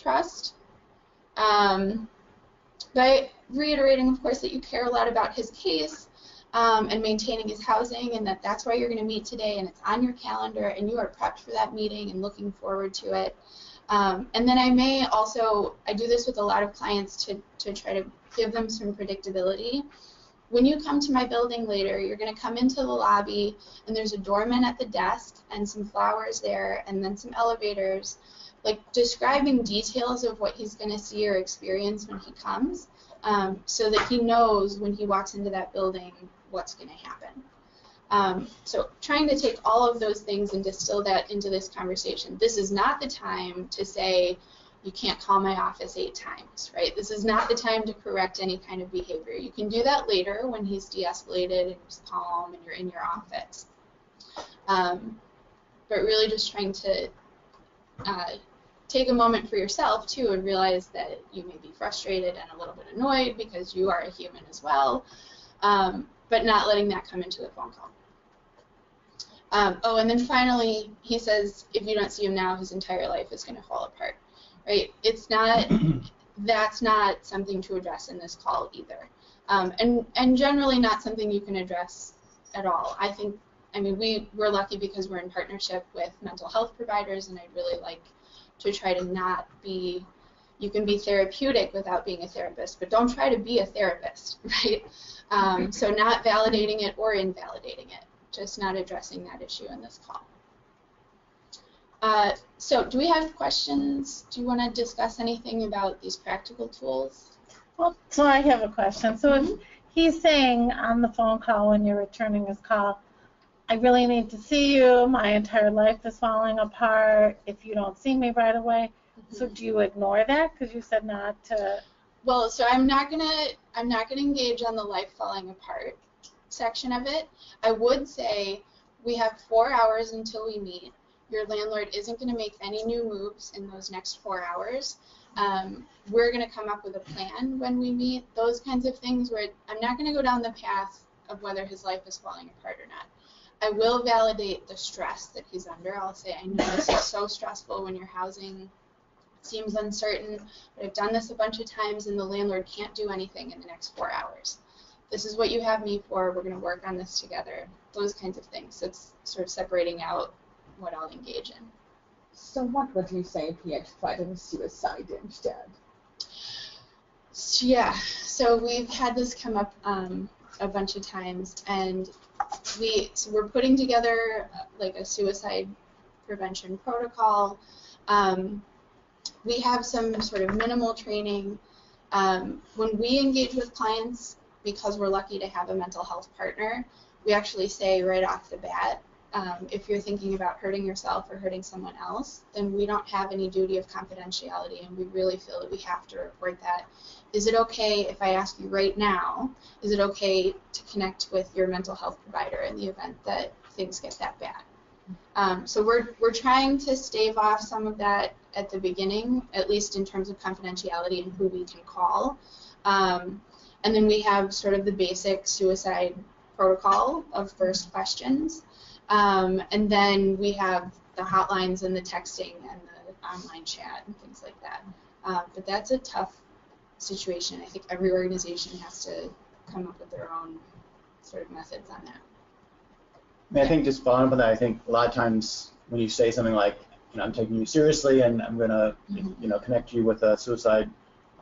trust um, by reiterating, of course, that you care a lot about his case um, and maintaining his housing and that that's why you're going to meet today and it's on your calendar and you are prepped for that meeting and looking forward to it. Um, and then I may also, I do this with a lot of clients to, to try to give them some predictability. When you come to my building later, you're going to come into the lobby and there's a doorman at the desk and some flowers there and then some elevators, like describing details of what he's going to see or experience when he comes um, so that he knows when he walks into that building what's going to happen. Um, so trying to take all of those things and distill that into this conversation. This is not the time to say you can't call my office eight times, right? This is not the time to correct any kind of behavior. You can do that later when he's de-escalated and he's calm and you're in your office. Um, but really just trying to uh, take a moment for yourself too and realize that you may be frustrated and a little bit annoyed because you are a human as well, um, but not letting that come into the phone call. Um, oh, and then finally, he says if you don't see him now, his entire life is going to fall apart. Right? It's not. that's not something to address in this call either, um, and and generally not something you can address at all. I think. I mean, we we're lucky because we're in partnership with mental health providers, and I'd really like to try to not be. You can be therapeutic without being a therapist, but don't try to be a therapist, right? Um, so not validating it or invalidating it just not addressing that issue in this call. Uh, so do we have questions? Do you want to discuss anything about these practical tools? Well, so I have a question. So if he's saying on the phone call when you're returning his call, I really need to see you, my entire life is falling apart, if you don't see me right away, mm-hmm. so do you ignore that because you said not to? Well, so I'm not gonna I'm not gonna engage on the life falling apart section of it, I would say we have four hours until we meet. Your landlord isn't going to make any new moves in those next four hours. Um, we're going to come up with a plan when we meet. Those kinds of things where I'm not going to go down the path of whether his life is falling apart or not. I will validate the stress that he's under. I'll say, I know this is so stressful when your housing seems uncertain, but I've done this a bunch of times and the landlord can't do anything in the next four hours this is what you have me for, we're going to work on this together, those kinds of things. So it's sort of separating out what I'll engage in. So what would you say if he had tried a suicide instead? Yeah, so we've had this come up um, a bunch of times, and we so we're putting together uh, like a suicide prevention protocol. Um, we have some sort of minimal training. Um, when we engage with clients, because we're lucky to have a mental health partner, we actually say right off the bat, um, if you're thinking about hurting yourself or hurting someone else, then we don't have any duty of confidentiality, and we really feel that we have to report that. Is it okay if I ask you right now? Is it okay to connect with your mental health provider in the event that things get that bad? Um, so we're we're trying to stave off some of that at the beginning, at least in terms of confidentiality and who we can call. Um, and then we have sort of the basic suicide protocol of first questions. Um, and then we have the hotlines and the texting and the online chat and things like that. Uh, but that's a tough situation. I think every organization has to come up with their own sort of methods on that. I mean, I think just following up on that, I think a lot of times when you say something like, you know, I'm taking you seriously and I'm going to, Mhm. you know, connect you with a suicide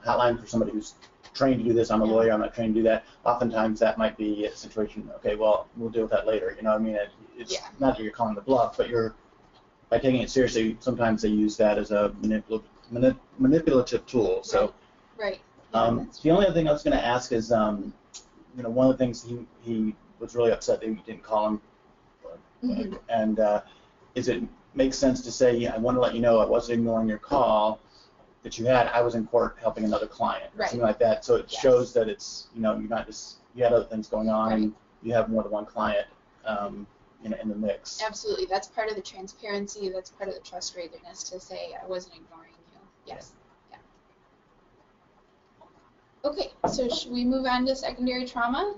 hotline for somebody who's trained to do this. I'm a Yeah. lawyer. I'm not trained to do that. Oftentimes that might be a situation. Okay, well, we'll deal with that later. You know, what I mean, it, it's Yeah. not that you're calling the bluff, but you're by taking it seriously. Sometimes they use that as a manipul- manip- manipulative tool. So. Right. Yeah, Um, the only other thing I was going to ask is, um, you know, one of the things he, he was really upset that you didn't call him, Mhm. and uh, is it makes sense to say, yeah, I want to let you know I wasn't ignoring your call that you had. I was in court helping another client, or Right. something like that. So it Yes. shows that it's, you know, you're not just you had other things going on, Right. and you have more than one client, um, you know, in the mix. Absolutely. That's part of the transparency. That's part of the trustworthiness to say I wasn't ignoring you. Yes. Yeah. Okay, so should we move on to secondary trauma?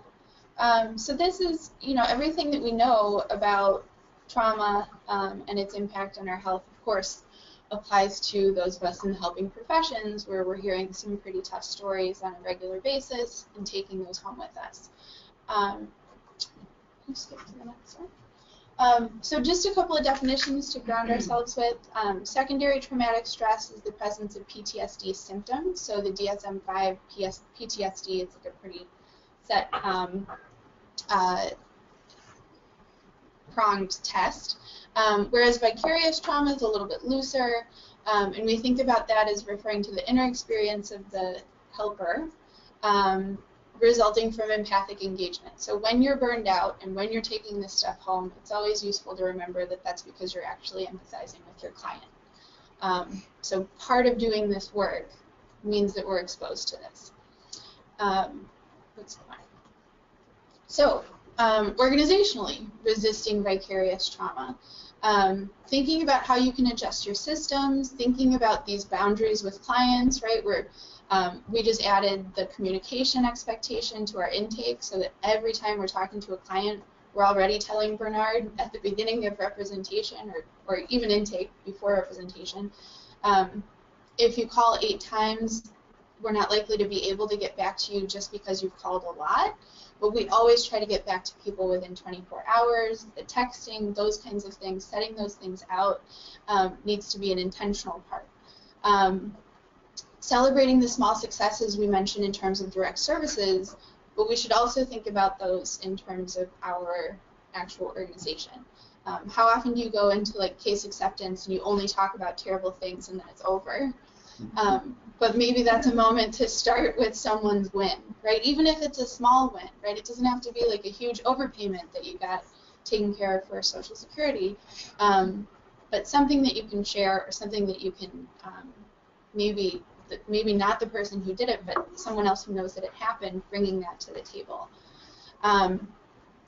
Um, so this is, you know, everything that we know about trauma um, and its impact on our health, of course, applies to those of us in the helping professions where we're hearing some pretty tough stories on a regular basis and taking those home with us. Um, skip to the next one? Um, so just a couple of definitions to ground ourselves with. Um, secondary traumatic stress is the presence of PTSD symptoms. So the DSM-5 PS, PTSD is like a pretty set um, uh, pronged test. Um, whereas vicarious trauma is a little bit looser, um, and we think about that as referring to the inner experience of the helper. Um, resulting from empathic engagement. So when you're burned out and when you're taking this stuff home, it's always useful to remember that that's because you're actually empathizing with your client. Um, so part of doing this work means that we're exposed to this. Um? So um, organizationally, resisting vicarious trauma. Um, thinking about how you can adjust your systems, thinking about these boundaries with clients, right? Where um, we just added the communication expectation to our intake so that every time we're talking to a client, we're already telling Bernard at the beginning of representation or, or even intake before representation, um, if you call eight times, we're not likely to be able to get back to you just because you've called a lot. But we always try to get back to people within 24 hours. The texting, those kinds of things, setting those things out um, needs to be an intentional part. Um, celebrating the small successes we mentioned in terms of direct services, but we should also think about those in terms of our actual organization. Um, how often do you go into like case acceptance and you only talk about terrible things and then it's over? Um, but maybe that's a moment to start with someone's win, right? Even if it's a small win, right? It doesn't have to be like a huge overpayment that you got taken care of for Social Security, um, but something that you can share or something that you can um, maybe maybe not the person who did it, but someone else who knows that it happened, bringing that to the table. Um,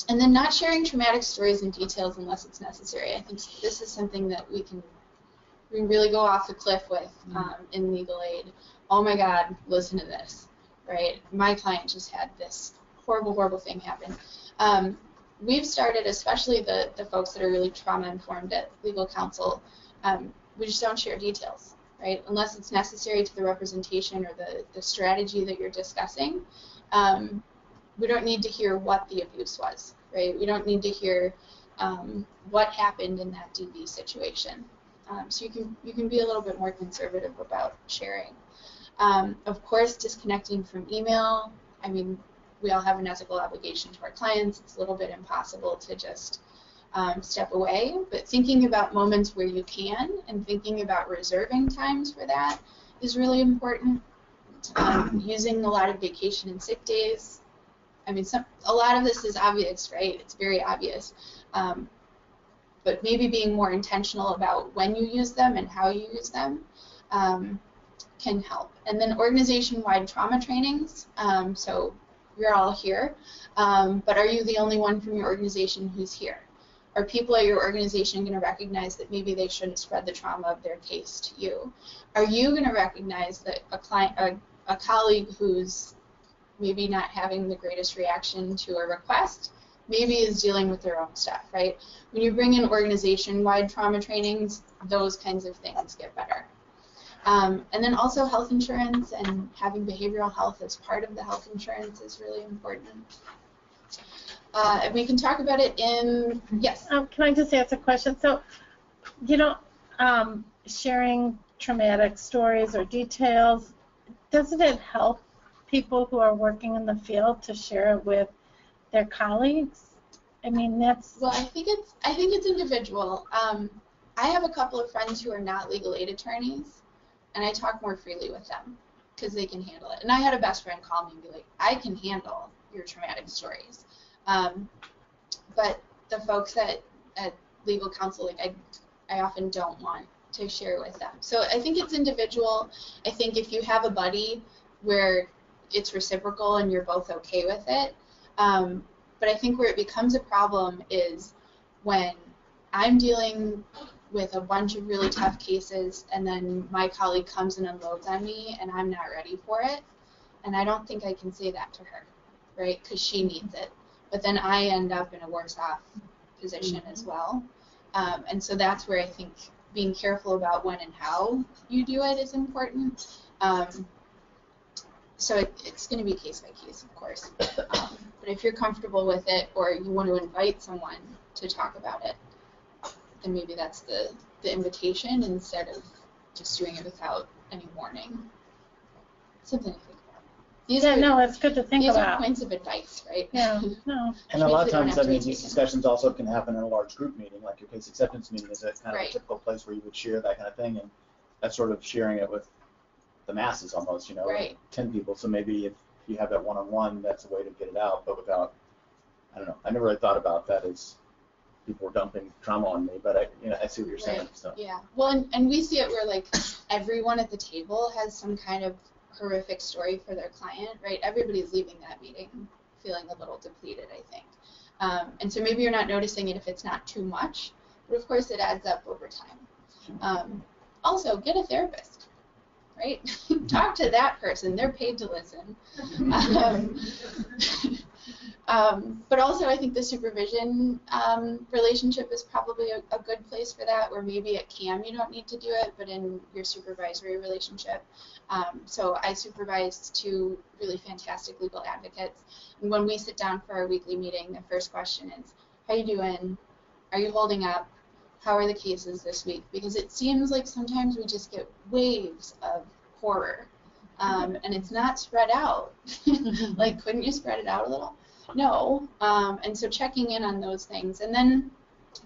and then not sharing traumatic stories and details unless it's necessary. I think this is something that we can we can really go off the cliff with um, in legal aid. Oh my God, listen to this, right? My client just had this horrible, horrible thing happen. Um, we've started, especially the, the folks that are really trauma informed at legal counsel, um, we just don't share details, right? Unless it's necessary to the representation or the, the strategy that you're discussing. Um, we don't need to hear what the abuse was, right? We don't need to hear um, what happened in that DV situation. Um, so you can you can be a little bit more conservative about sharing. Um, of course, disconnecting from email. I mean, we all have an ethical obligation to our clients. It's a little bit impossible to just um, step away, but thinking about moments where you can and thinking about reserving times for that is really important. Um, using a lot of vacation and sick days. I mean, some, a lot of this is obvious, right? It's very obvious. Um, but maybe being more intentional about when you use them and how you use them um, can help. And then organization-wide trauma trainings. Um, so you're all here, um, but are you the only one from your organization who's here? Are people at your organization going to recognize that maybe they shouldn't spread the trauma of their case to you? Are you going to recognize that a client, a, a colleague who's maybe not having the greatest reaction to a request, maybe is dealing with their own stuff, right? When you bring in organization-wide trauma trainings, those kinds of things get better. Um, and then also health insurance and having behavioral health as part of the health insurance is really important. Uh, and we can talk about it in, yes. Um, can I just ask a question? So, you know, um, sharing traumatic stories or details, doesn't it help people who are working in the field to share it with their colleagues? I mean, that's Well, I think it's I think it's individual. Um, I have a couple of friends who are not legal aid attorneys, and I talk more freely with them because they can handle it. And I had a best friend call me and be like, "I can handle your traumatic stories," um, but the folks at at legal counsel, like I, I often don't want to share with them. So I think it's individual. I think if you have a buddy where it's reciprocal and you're both okay with it. Um, but I think where it becomes a problem is when I'm dealing with a bunch of really tough cases and then my colleague comes and unloads on me and I'm not ready for it. And I don't think I can say that to her, right? Because she needs it. But then I end up in a worse off position as well. Um, and so that's where I think being careful about when and how you do it is important. Um, so it, it's going to be case by case, of course. Um, but if you're comfortable with it, or you want to invite someone to talk about it, then maybe that's the the invitation instead of just doing it without any warning. Something to think about. These yeah, are no, it's good to think these about. These are points of advice, right? Yeah, no. And a lot of Hopefully we don't times, I mean, these taken. discussions also can happen in a large group meeting, like your case acceptance meeting is a kind of Right. a typical place where you would share that kind of thing, and that's sort of sharing it with the masses almost, you know, Right. ten people. So maybe if you have that one-on-one, that's a way to get it out, but without, I don't know, I never really thought about that as people were dumping trauma on me, but I, you know, I see what you're saying. So Yeah. Well, and, and we see it where like everyone at the table has some kind of horrific story for their client, right? Everybody's leaving that meeting feeling a little depleted, I think. Um, and so maybe you're not noticing it if it's not too much, but of course it adds up over time. Um, also, get a therapist, right? Talk to that person. They're paid to listen. Um, um, but also, I think the supervision um, relationship is probably a, a good place for that, where maybe at CAM you don't need to do it, but in your supervisory relationship. Um, so I supervise two really fantastic legal advocates, and when we sit down for our weekly meeting, the first question is, "How are you doing? Are you holding up? How are the cases this week?" Because it seems like sometimes we just get waves of horror, um, and it's not spread out. like, couldn't you spread it out a little? No. Um, and so checking in on those things. And then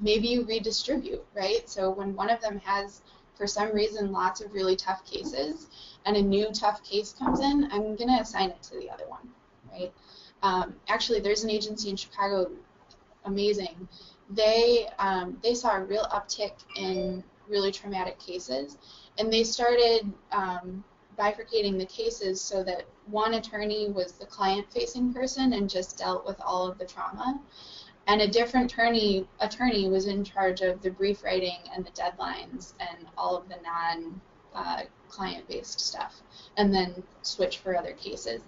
maybe you redistribute, right? So when one of them has, for some reason, lots of really tough cases and a new tough case comes in, I'm going to assign it to the other one, right? Um, actually, there's an agency in Chicago, amazing. They, um, they saw a real uptick in really traumatic cases, and they started um, bifurcating the cases so that one attorney was the client-facing person and just dealt with all of the trauma, and a different attorney attorney was in charge of the brief writing and the deadlines and all of the non uh, client-based stuff, and then switch for other cases.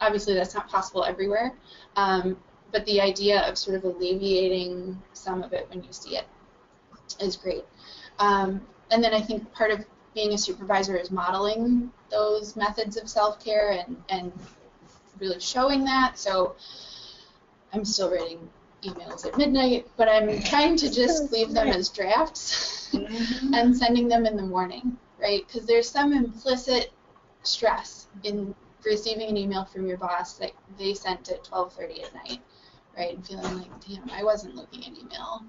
Obviously, that's not possible everywhere, um, but the idea of sort of alleviating some of it when you see it is great. Um, and then I think part of being a supervisor is modeling those methods of self-care and, and really showing that. So I'm still writing emails at midnight, but I'm trying to just leave them as drafts and sending them in the morning, right? Because there's some implicit stress in receiving an email from your boss that they sent at 12:30 at night, right? And feeling like, damn, I wasn't looking at email.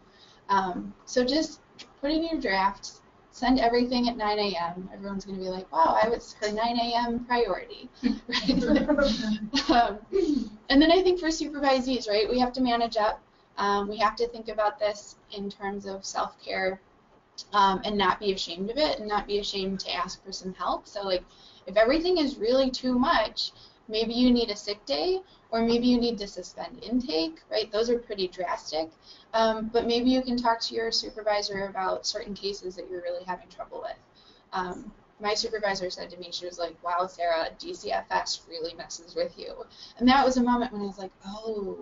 Um, so just put in your drafts, send everything at 9 a.m. Everyone's going to be like, wow, I was her 9 a.m. priority, right? um, and then I think for supervisees, right, we have to manage up. Um, we have to think about this in terms of self-care um, and not be ashamed of it and not be ashamed to ask for some help. So like if everything is really too much, maybe you need a sick day or maybe you need to suspend intake, right? Those are pretty drastic. Um, but maybe you can talk to your supervisor about certain cases that you're really having trouble with. Um, my supervisor said to me, she was like, wow, Sarah, DCFS really messes with you. And that was a moment when I was like, oh,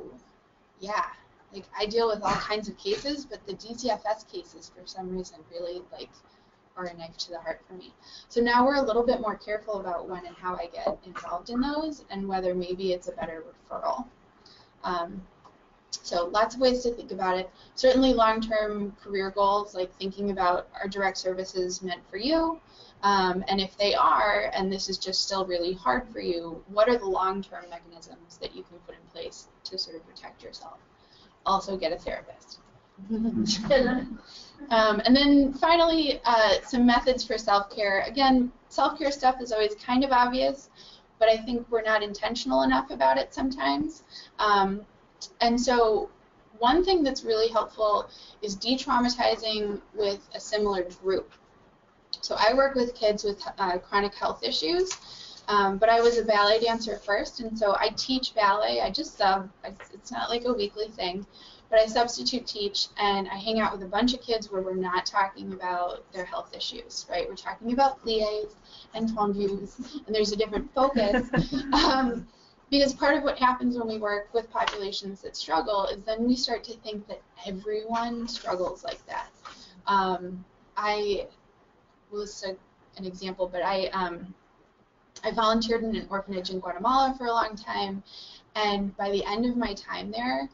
yeah. Like, I deal with all kinds of cases, but the DCFS cases, for some reason, really, like, are a knife to the heart for me. So now we're a little bit more careful about when and how I get involved in those and whether maybe it's a better referral. Um, so lots of ways to think about it. Certainly long-term career goals, like thinking about are direct services meant for you? Um, and if they are, and this is just still really hard for you, what are the long-term mechanisms that you can put in place to sort of protect yourself? Also get a therapist. um, and then finally, uh, some methods for self-care. Again, self-care stuff is always kind of obvious, but I think we're not intentional enough about it sometimes. Um, and so one thing that's really helpful is de-traumatizing with a similar group. So I work with kids with uh, chronic health issues, um, but I was a ballet dancer first, and so I teach ballet. I just sub. It's not like a weekly thing, but I substitute teach, and I hang out with a bunch of kids where we're not talking about their health issues, right? We're talking about plies and tendus, and there's a different focus. um, because part of what happens when we work with populations that struggle is then we start to think that everyone struggles like that. Um, I was a, an example, but I um, I volunteered in an orphanage in Guatemala for a long time, and by the end of my time there,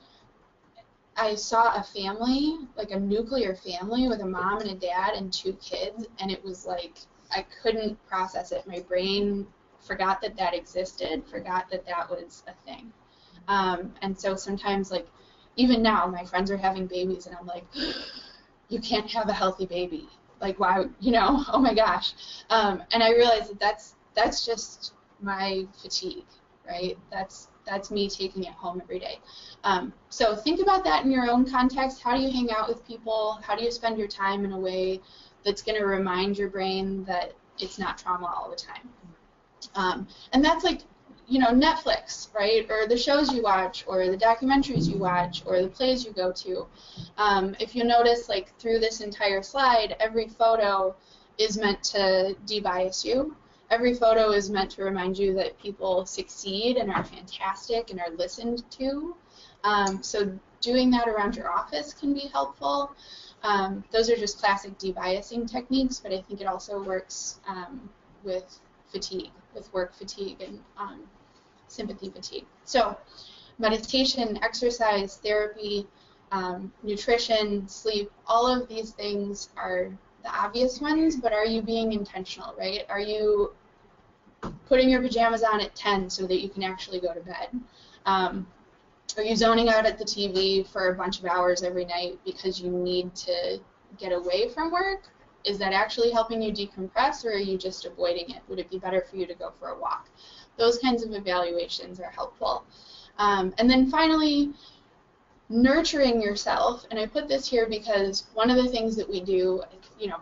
I saw a family, like a nuclear family with a mom and a dad and two kids, and it was like I couldn't process it. My brain forgot that that existed, forgot that that was a thing. Um, and so sometimes, like, even now, my friends are having babies, and I'm like, you can't have a healthy baby. Like, why, you know, oh my gosh. Um, and I realized that that's, that's just my fatigue, right? That's, that's me taking it home every day. Um, so think about that in your own context. How do you hang out with people? How do you spend your time in a way that's going to remind your brain that it's not trauma all the time? Um, and that's like, you know, Netflix, right? Or the shows you watch, or the documentaries you watch, or the plays you go to. Um, if you notice, like through this entire slide, every photo is meant to debias you. Every photo is meant to remind you that people succeed and are fantastic and are listened to. Um, so doing that around your office can be helpful. Um, those are just classic debiasing techniques, but I think it also works um, with fatigue, with work fatigue and um, sympathy fatigue. So meditation, exercise, therapy, um, nutrition, sleep, all of these things are the obvious ones, but are you being intentional, right? Are you putting your pajamas on at 10 so that you can actually go to bed? Um, are you zoning out at the TV for a bunch of hours every night because you need to get away from work? Is that actually helping you decompress or are you just avoiding it? Would it be better for you to go for a walk? Those kinds of evaluations are helpful. Um, and then finally, nurturing yourself. And I put this here because one of the things that we do, you know,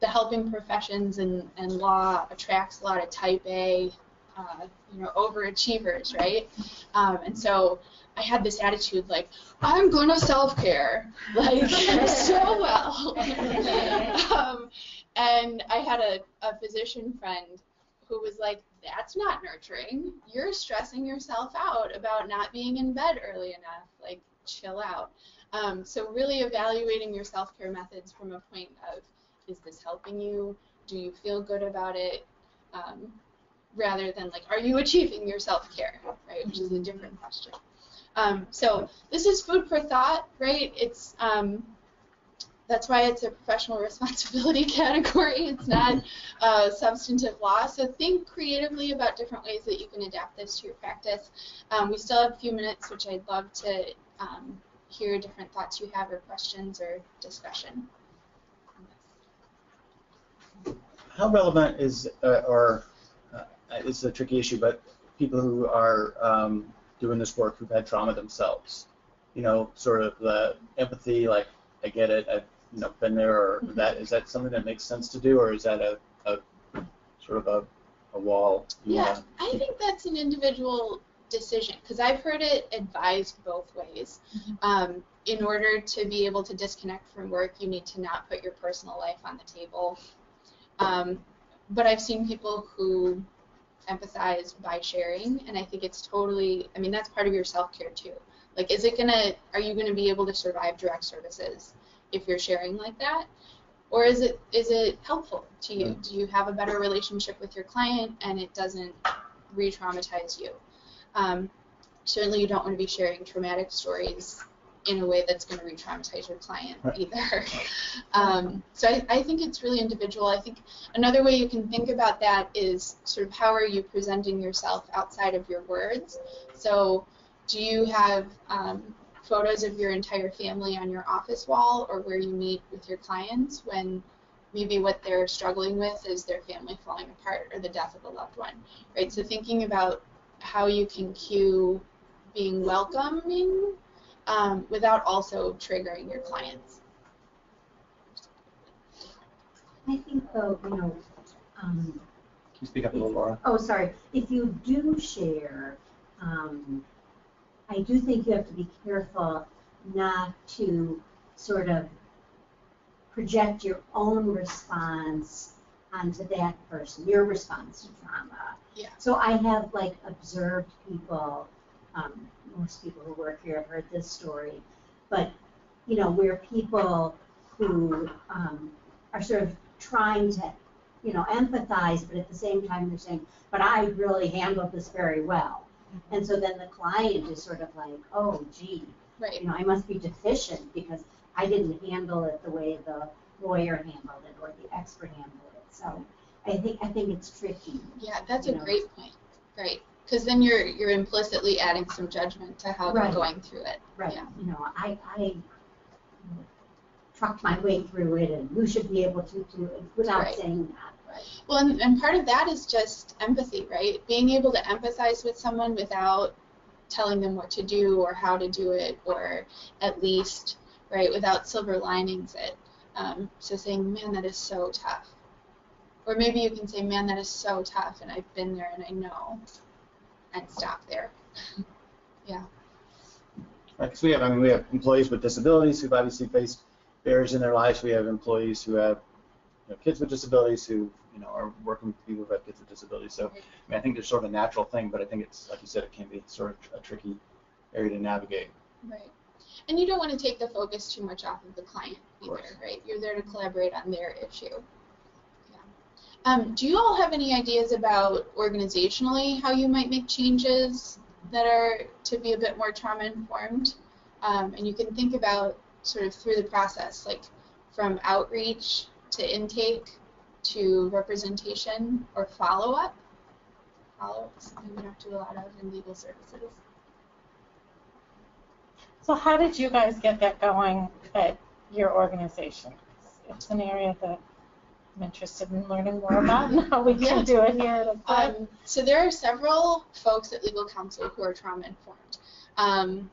the helping professions and, and law attracts a lot of type A, uh, you know, overachievers, right? Um, and so I had this attitude like, I'm gonna self-care, like so well. um, and I had a, a physician friend who was like, that's not nurturing. You're stressing yourself out about not being in bed early enough. Like, chill out. Um, so really evaluating your self-care methods from a point of, is this helping you? Do you feel good about it? Um, rather than like, are you achieving your self-care, right? Which is a different question. Um, so this is food for thought, right? It's um, that's why it's a professional responsibility category. It's not uh, substantive law. So think creatively about different ways that you can adapt this to your practice. Um, we still have a few minutes, which I'd love to um, hear different thoughts you have or questions or discussion. How relevant is, uh, or uh, it's a tricky issue, but people who are um, doing this work who've had trauma themselves. you know, sort of the empathy, like I get it, I've you know been there, or that is that something that makes sense to do, or is that a, a sort of a, a wall? you Yeah, I think that's an individual decision because I've heard it advised both ways. Um, in order to be able to disconnect from work, you need to not put your personal life on the table. Um, but I've seen people who empathize by sharing, and I think it's totally. I mean, that's part of your self care too. Like, is it gonna? Are you gonna be able to survive direct services if you're sharing like that? Or is it is it helpful to you? Do you have a better relationship with your client and it doesn't re-traumatize you? Um, certainly, you don't want to be sharing traumatic stories in a way that's going to re-traumatize your client Right. either. um, so I, I think it's really individual. I think another way you can think about that is sort of how are you presenting yourself outside of your words. So do you have um, photos of your entire family on your office wall or where you meet with your clients when maybe what they're struggling with is their family falling apart or the death of a loved one, right? So thinking about how you can cue being welcoming um, without also triggering your clients. I think though, you know, um, Can you speak up a little, Laura? oh, sorry, if you do share, um, I do think you have to be careful not to sort of project your own response onto that person, your response to trauma. Yeah. So I have like observed people, um, most people who work here have heard this story, but, you know, where people who, um, are sort of trying to, you know, empathize, but at the same time they're saying, but I really handled this very well. And so then the client is sort of like, oh, gee, Right. you know, I must be deficient because I didn't handle it the way the lawyer handled it or the expert handled it. So I think, I think it's tricky. Yeah, that's a know. great point. Great. Because then you're you're implicitly adding some judgment to how they're going through it. Right, Yeah. you know, I, I trucked my way through it and you should be able to too, without Right. saying that. Right. Well, and, and part of that is just empathy, right? Being able to empathize with someone without telling them what to do or how to do it, or at least, right, without silver linings it. Um, so saying, man, that is so tough. Or maybe you can say, man, that is so tough, and I've been there and I know, and stop there. Yeah. Because we have, I mean, we have employees with disabilities who've obviously faced barriers in their lives. We have employees who have you know, kids with disabilities who you know are working with people who have kids with disabilities. So I, mean, I think there's sort of a natural thing, but I think it's like you said, it can be sort of a tricky area to navigate. Right. And you don't want to take the focus too much off of the client either, right? You're there to collaborate on their issue. Um, do you all have any ideas about organizationally how you might make changes that are to be a bit more trauma informed? Um, and you can think about sort of through the process, like from outreach to intake to representation or follow up. Follow up is something we don't do a lot of in legal services. So how did you guys get that going at your organization? It's an area that I'm interested in learning more about and how we Yeah. can do it here at Aquila. Um, so there are several folks at legal counsel who are trauma informed, um,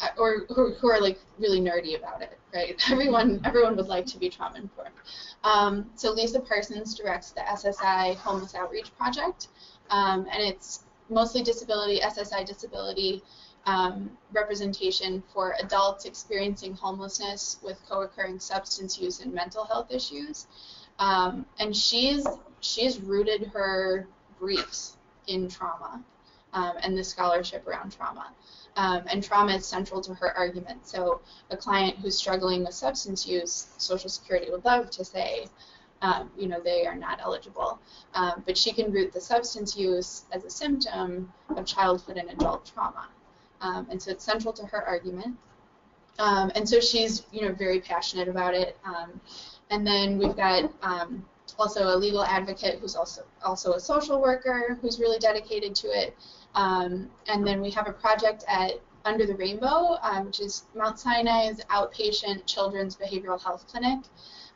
uh, or who, who are like really nerdy about it, right? Everyone everyone would like to be trauma informed. Um, so Lisa Parsons directs the SSI Homeless Outreach Project, um, and it's mostly disability, SSI disability um, representation for adults experiencing homelessness with co-occurring substance use and mental health issues. Um, and she's she's rooted her briefs in trauma um, and the scholarship around trauma. Um, and trauma is central to her argument. So a client who's struggling with substance use, Social Security would love to say, um, you know, they are not eligible. Um, but she can root the substance use as a symptom of childhood and adult trauma. Um, and so it's central to her argument. Um, and so she's, you know, very passionate about it. And then we've got um, also a legal advocate who's also also a social worker who's really dedicated to it. Um, and then we have a project at Under the Rainbow, um, which is Mount Sinai's outpatient children's behavioral health clinic.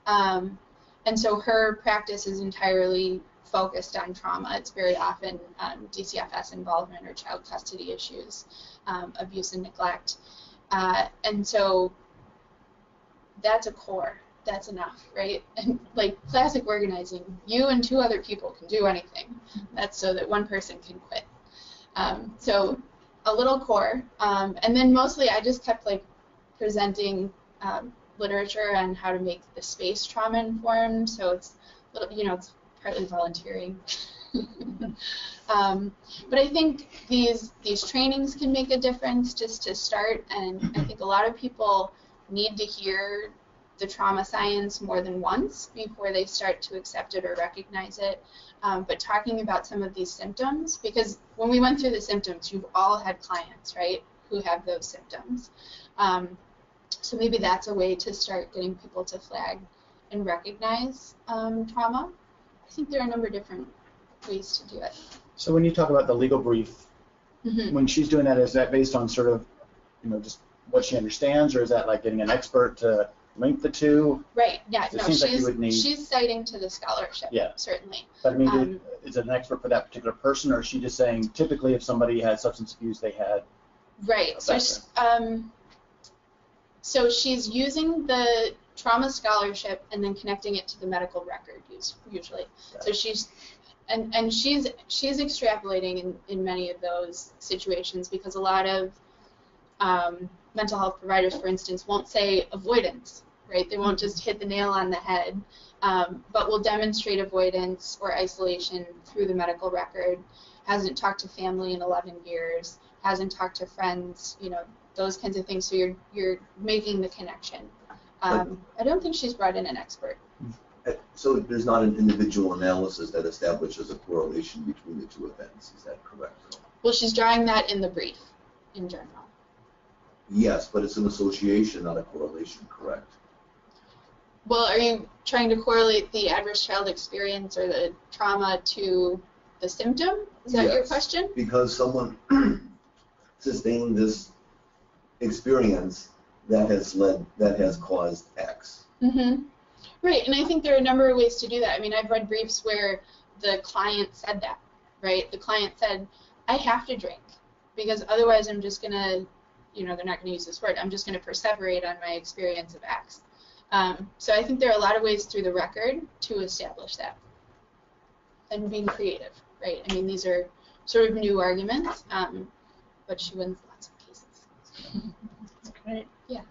Um, and so her practice is entirely focused on trauma. It's very often um, DCFS involvement or child custody issues, um, abuse and neglect. Uh, and so that's a core. That's enough, right? And like classic organizing, you and two other people can do anything. That's so that one person can quit. Um, so a little core, um, and then mostly I just kept like presenting um, literature on how to make the space trauma informed. So it's little, you know, it's partly volunteering. um, but I think these these trainings can make a difference just to start, and I think a lot of people need to hear the trauma science more than once before they start to accept it or recognize it. Um, but talking about some of these symptoms, because when we went through the symptoms, you've all had clients, right, who have those symptoms. Um, so maybe that's a way to start getting people to flag and recognize um, trauma. I think there are a number of different ways to do it. So when you talk about the legal brief, Mhm. when she's doing that, is that based on sort of, you know, just what she understands, or is that like getting an expert to link the two? Right. Yeah. It no, seems like you she's would need- she's citing to the scholarship. Yeah. Certainly. But I mean, Um, is it an expert for that particular person, or is she just saying typically if somebody had substance abuse, they had? Right. So, um, so she's using the trauma scholarship and then connecting it to the medical record use, usually. So she's and and she's she's extrapolating in, in many of those situations because a lot of um, mental health providers, for instance, won't say avoidance, right? They won't just hit the nail on the head, um, but will demonstrate avoidance or isolation through the medical record. Hasn't talked to family in 11 years. Hasn't talked to friends. You know those kinds of things. So you're you're making the connection. Um, I don't think she's brought in an expert. Uh, So there's not an individual analysis that establishes a correlation between the two events, is that correct? Well, she's drawing that in the brief, in general. Yes, but it's an association, not a correlation, correct? Well, are you trying to correlate the adverse child experience or the trauma to the symptom? Is that your question? Because someone sustained this experience that has led, that has caused X. Mm-hmm. Right, and I think there are a number of ways to do that. I mean, I've read briefs where the client said that, right? The client said, I have to drink because otherwise I'm just going to, you know, they're not going to use this word, I'm just going to perseverate on my experience of X. Um, so I think there are a lot of ways through the record to establish that. And being creative, right? I mean, these are sort of new arguments, um, but she wins lots of cases. Great. Yeah.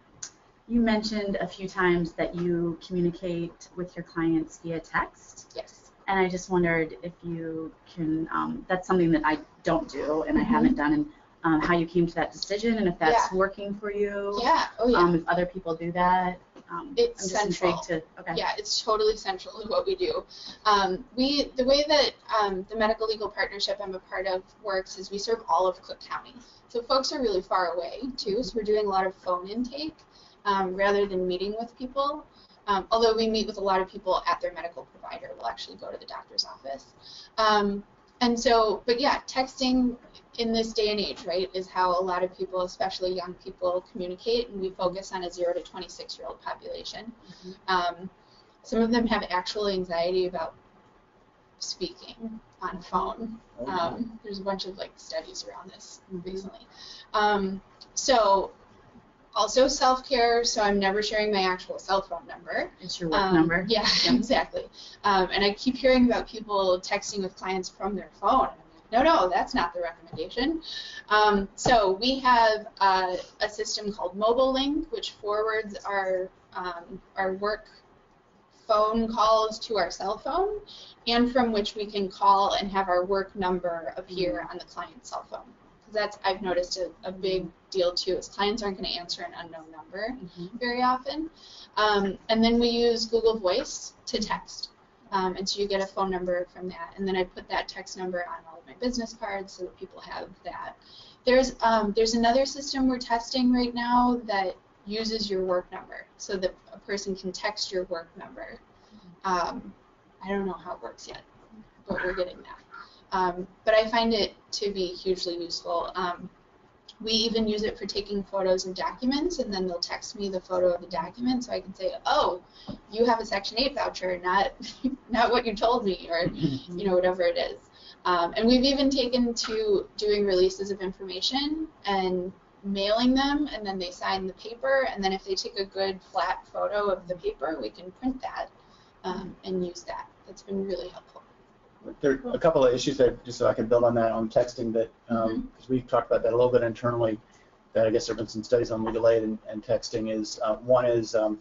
You mentioned a few times that you communicate with your clients via text, Yes. and I just wondered if you can. Um, that's something that I don't do, and I Mhm. haven't done, and um, how you came to that decision, and if that's Yeah. working for you. Yeah, oh yeah. Um, if other people do that. Um, It's central. to. Okay. Yeah, it's totally central to what we do. Um, we the way that um, the medical legal partnership I'm a part of works is we serve all of Cook County. So folks are really far away too. So we're doing a lot of phone intake um, rather than meeting with people. Um, although we meet with a lot of people at their medical provider, we'll actually go to the doctor's office. Um, and so, but yeah, texting in this day and age, right, is how a lot of people, especially young people, communicate. And we focus on a zero to 26 year old population. Um, some of them have actual anxiety about speaking on a phone. Um, there's a bunch of like studies around this recently. Um, so also self-care. So I'm never sharing my actual cell phone number. It's your work Um, number. Yeah, exactly. Um, and I keep hearing about people texting with clients from their phone. No, no, that's not the recommendation. Um, so we have uh, a system called Mobile Link, which forwards our um, our work phone calls to our cell phone, and from which we can call and have our work number appear on the client's cell phone. 'Cause that's I've noticed a, a big deal too. Is clients aren't going to answer an unknown number Mhm. very often. Um, and then we use Google Voice to text. Um, and so you get a phone number from that. And then I put that text number on all of my business cards so that people have that. There's, um, there's another system we're testing right now that uses your work number so that a person can text your work number. Um, I don't know how it works yet, but we're getting that. Um, but I find it to be hugely useful. We even use it for taking photos of documents, and then they'll text me the photo of the document, so I can say, "Oh, you have a Section 8 voucher, not not what you told me," or you know whatever it is. Um, and we've even taken to doing releases of information and mailing them and then they sign the paper and then if they take a good flat photo of the paper, we can print that um, and use that. That's been really helpful. There are a couple of issues that, just so I can build on that, on texting that, Mm-hmm. because we've talked about that a little bit internally, that I guess there have been some studies on legal aid and, and texting is, uh, one is um,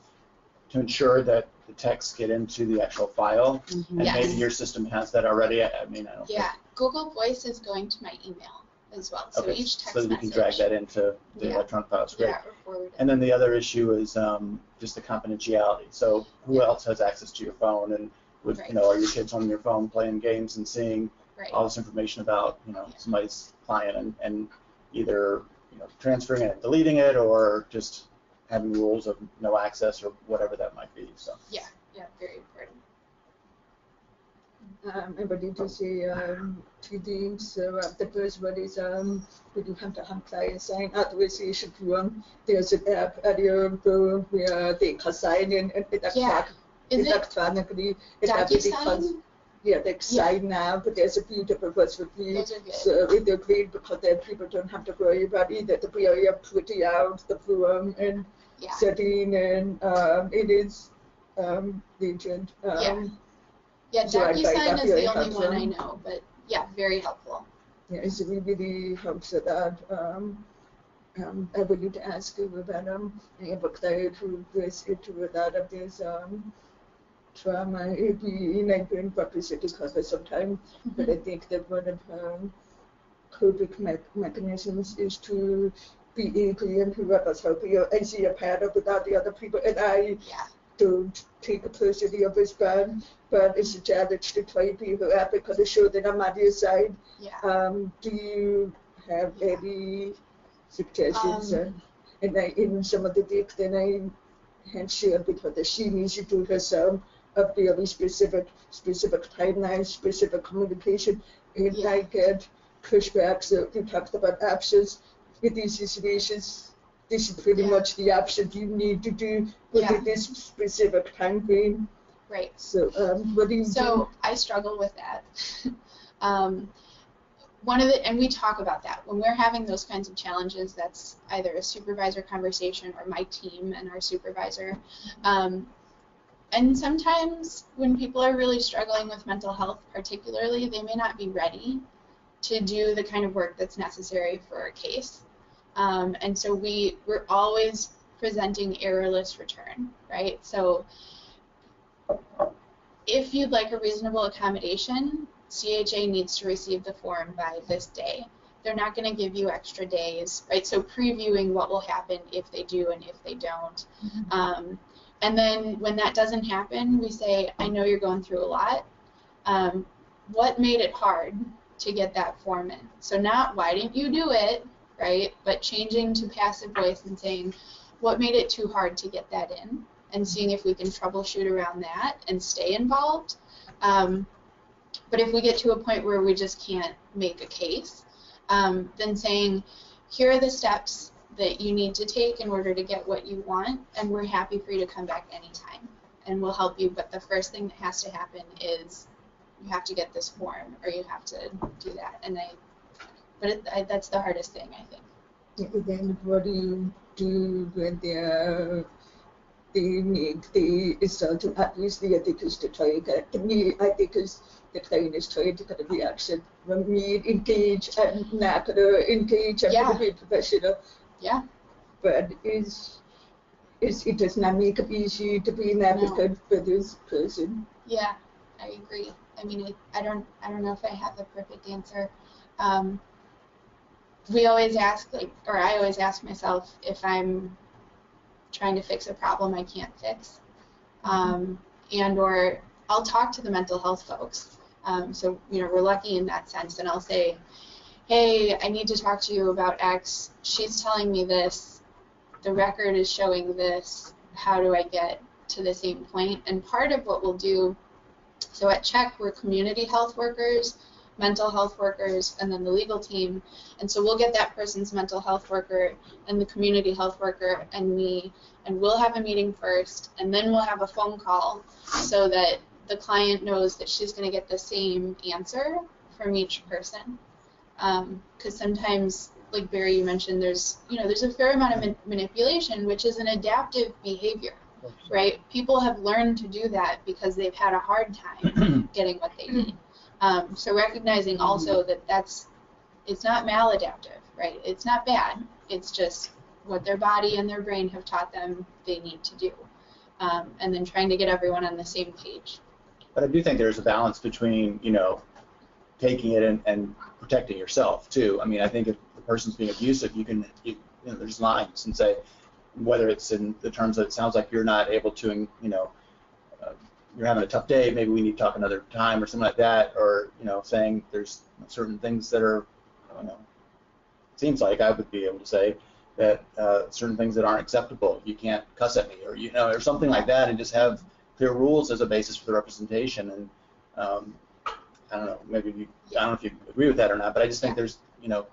to ensure that the texts get into the actual file, and Yes. maybe your system has that already, I, I mean, I don't. think- Yeah, Google Voice is going to my email as well. So Okay, each text so we message. can drag that into the Yeah. electronic files, great. Yeah, or forward it. And then the other issue is um, just the confidentiality. So who Yeah. else has access to your phone? And would, Right. you know, are your kids on your phone playing games and seeing right. all this information about, you know, Yeah. somebody's client and, and either, you know, transferring it and deleting it or just having rules of no access or whatever that might be. So Yeah, yeah, very important. Um, everybody to see um, two things. So uh, the first one is um, we do have to have client sign authorization form. There's an app at your phone where they can sign in and it Yeah. Is it electronically. It DocuSign? Yeah, they sign now, but there's a few different ones for me. Those are. So they're great because then people don't have to worry about either the of putting out the form and Yeah. setting and um, it is um, legend. Um, Yeah. Yeah, So I DocuSign that is the only one I know, but yeah, very helpful. Yeah, it really, really helps with that. Um, um, I would need to ask you about um, I have a client who goes into a lot of this um, trauma, it be like in publicity cover sometimes, but I think that one of um, coping me- mechanisms is to be and whoever's helping you. I see a pattern without the other people, and I Yeah. don't take it personally of this bad, but it's a challenge to try to be whoever because it shows that I'm on your side. Yeah. Um, do you have any suggestions? Um, and I, in some of the dicks that I had shared with her that she needs to do herself a very specific, specific timelines, specific communication, and Yeah. I get pushback. So you talked about options with these situations. This is pretty Yeah. much the option you need to do Yeah. within this specific time frame. Right. So um, what do you do? So I struggle with that. um, one of the, and we talk about that when we're having those kinds of challenges. That's either a supervisor conversation or my team and our supervisor. Um, and sometimes when people are really struggling with mental health, particularly, they may not be ready to do the kind of work that's necessary for a case. Um, and so we we're always presenting errorless return, right? So if you'd like a reasonable accommodation, CHA needs to receive the form by this day. They're not going to give you extra days, right? So previewing what will happen if they do and if they don't. Um, and then when that doesn't happen, we say, I know you're going through a lot. Um, what made it hard to get that form in? So not why didn't you do it, right? But changing to passive voice and saying, what made it too hard to get that in? And seeing if we can troubleshoot around that and stay involved. Um, but if we get to a point where we just can't make a case, um, then saying, here are the steps that you need to take in order to get what you want, and we're happy for you to come back anytime, and we'll help you. But the first thing that has to happen is you have to get this form, or you have to do that. And I, but it, I, that's the hardest thing, I think. then what do you do when they're they need the result to obviously I think is to try to get to me I think is the client is trying to get a reaction from me engage and not gonna engage I'm Yeah. be professional. Yeah. But is is it does not make it easy to be an advocate for this person. Yeah, I agree. I mean, I, I don't, I don't know if I have the perfect answer. Um, we always ask, like, or I always ask myself if I'm trying to fix a problem I can't fix, um, and or I'll talk to the mental health folks. Um, so you know, we're lucky in that sense, and I'll say, hey, I need to talk to you about X. She's telling me this. The record is showing this. How do I get to the same point? And part of what we'll do so at Check, we're community health workers, mental health workers, and then the legal team. And so we'll get that person's mental health worker and the community health worker and me, and we'll have a meeting first, and then we'll have a phone call so that the client knows that she's going to get the same answer from each person. Because sometimes like Barry you mentioned, there's you know there's a fair amount of man- manipulation, which is an adaptive behavior, right? People have learned to do that because they've had a hard time getting what they need. Um, so recognizing also that that's it's not maladaptive, right? It's not bad. It's just what their body and their brain have taught them they need to do, um, and then trying to get everyone on the same page. But I do think there's a balance between, you know, taking it and, and protecting yourself too. I mean, I think if the person's being abusive, you can, you, you know, there's lines and say whether it's in the terms that it sounds like you're not able to, you know, uh, you're having a tough day, maybe we need to talk another time or something like that, or you know, saying there's certain things that are, you know, seems like I would be able to say that uh, certain things that aren't acceptable, you can't cuss at me, or you know, or something like that, and just have clear rules as a basis for the representation. And um, I don't know, maybe you, I don't know if you agree with that or not, but I just think there's, you know,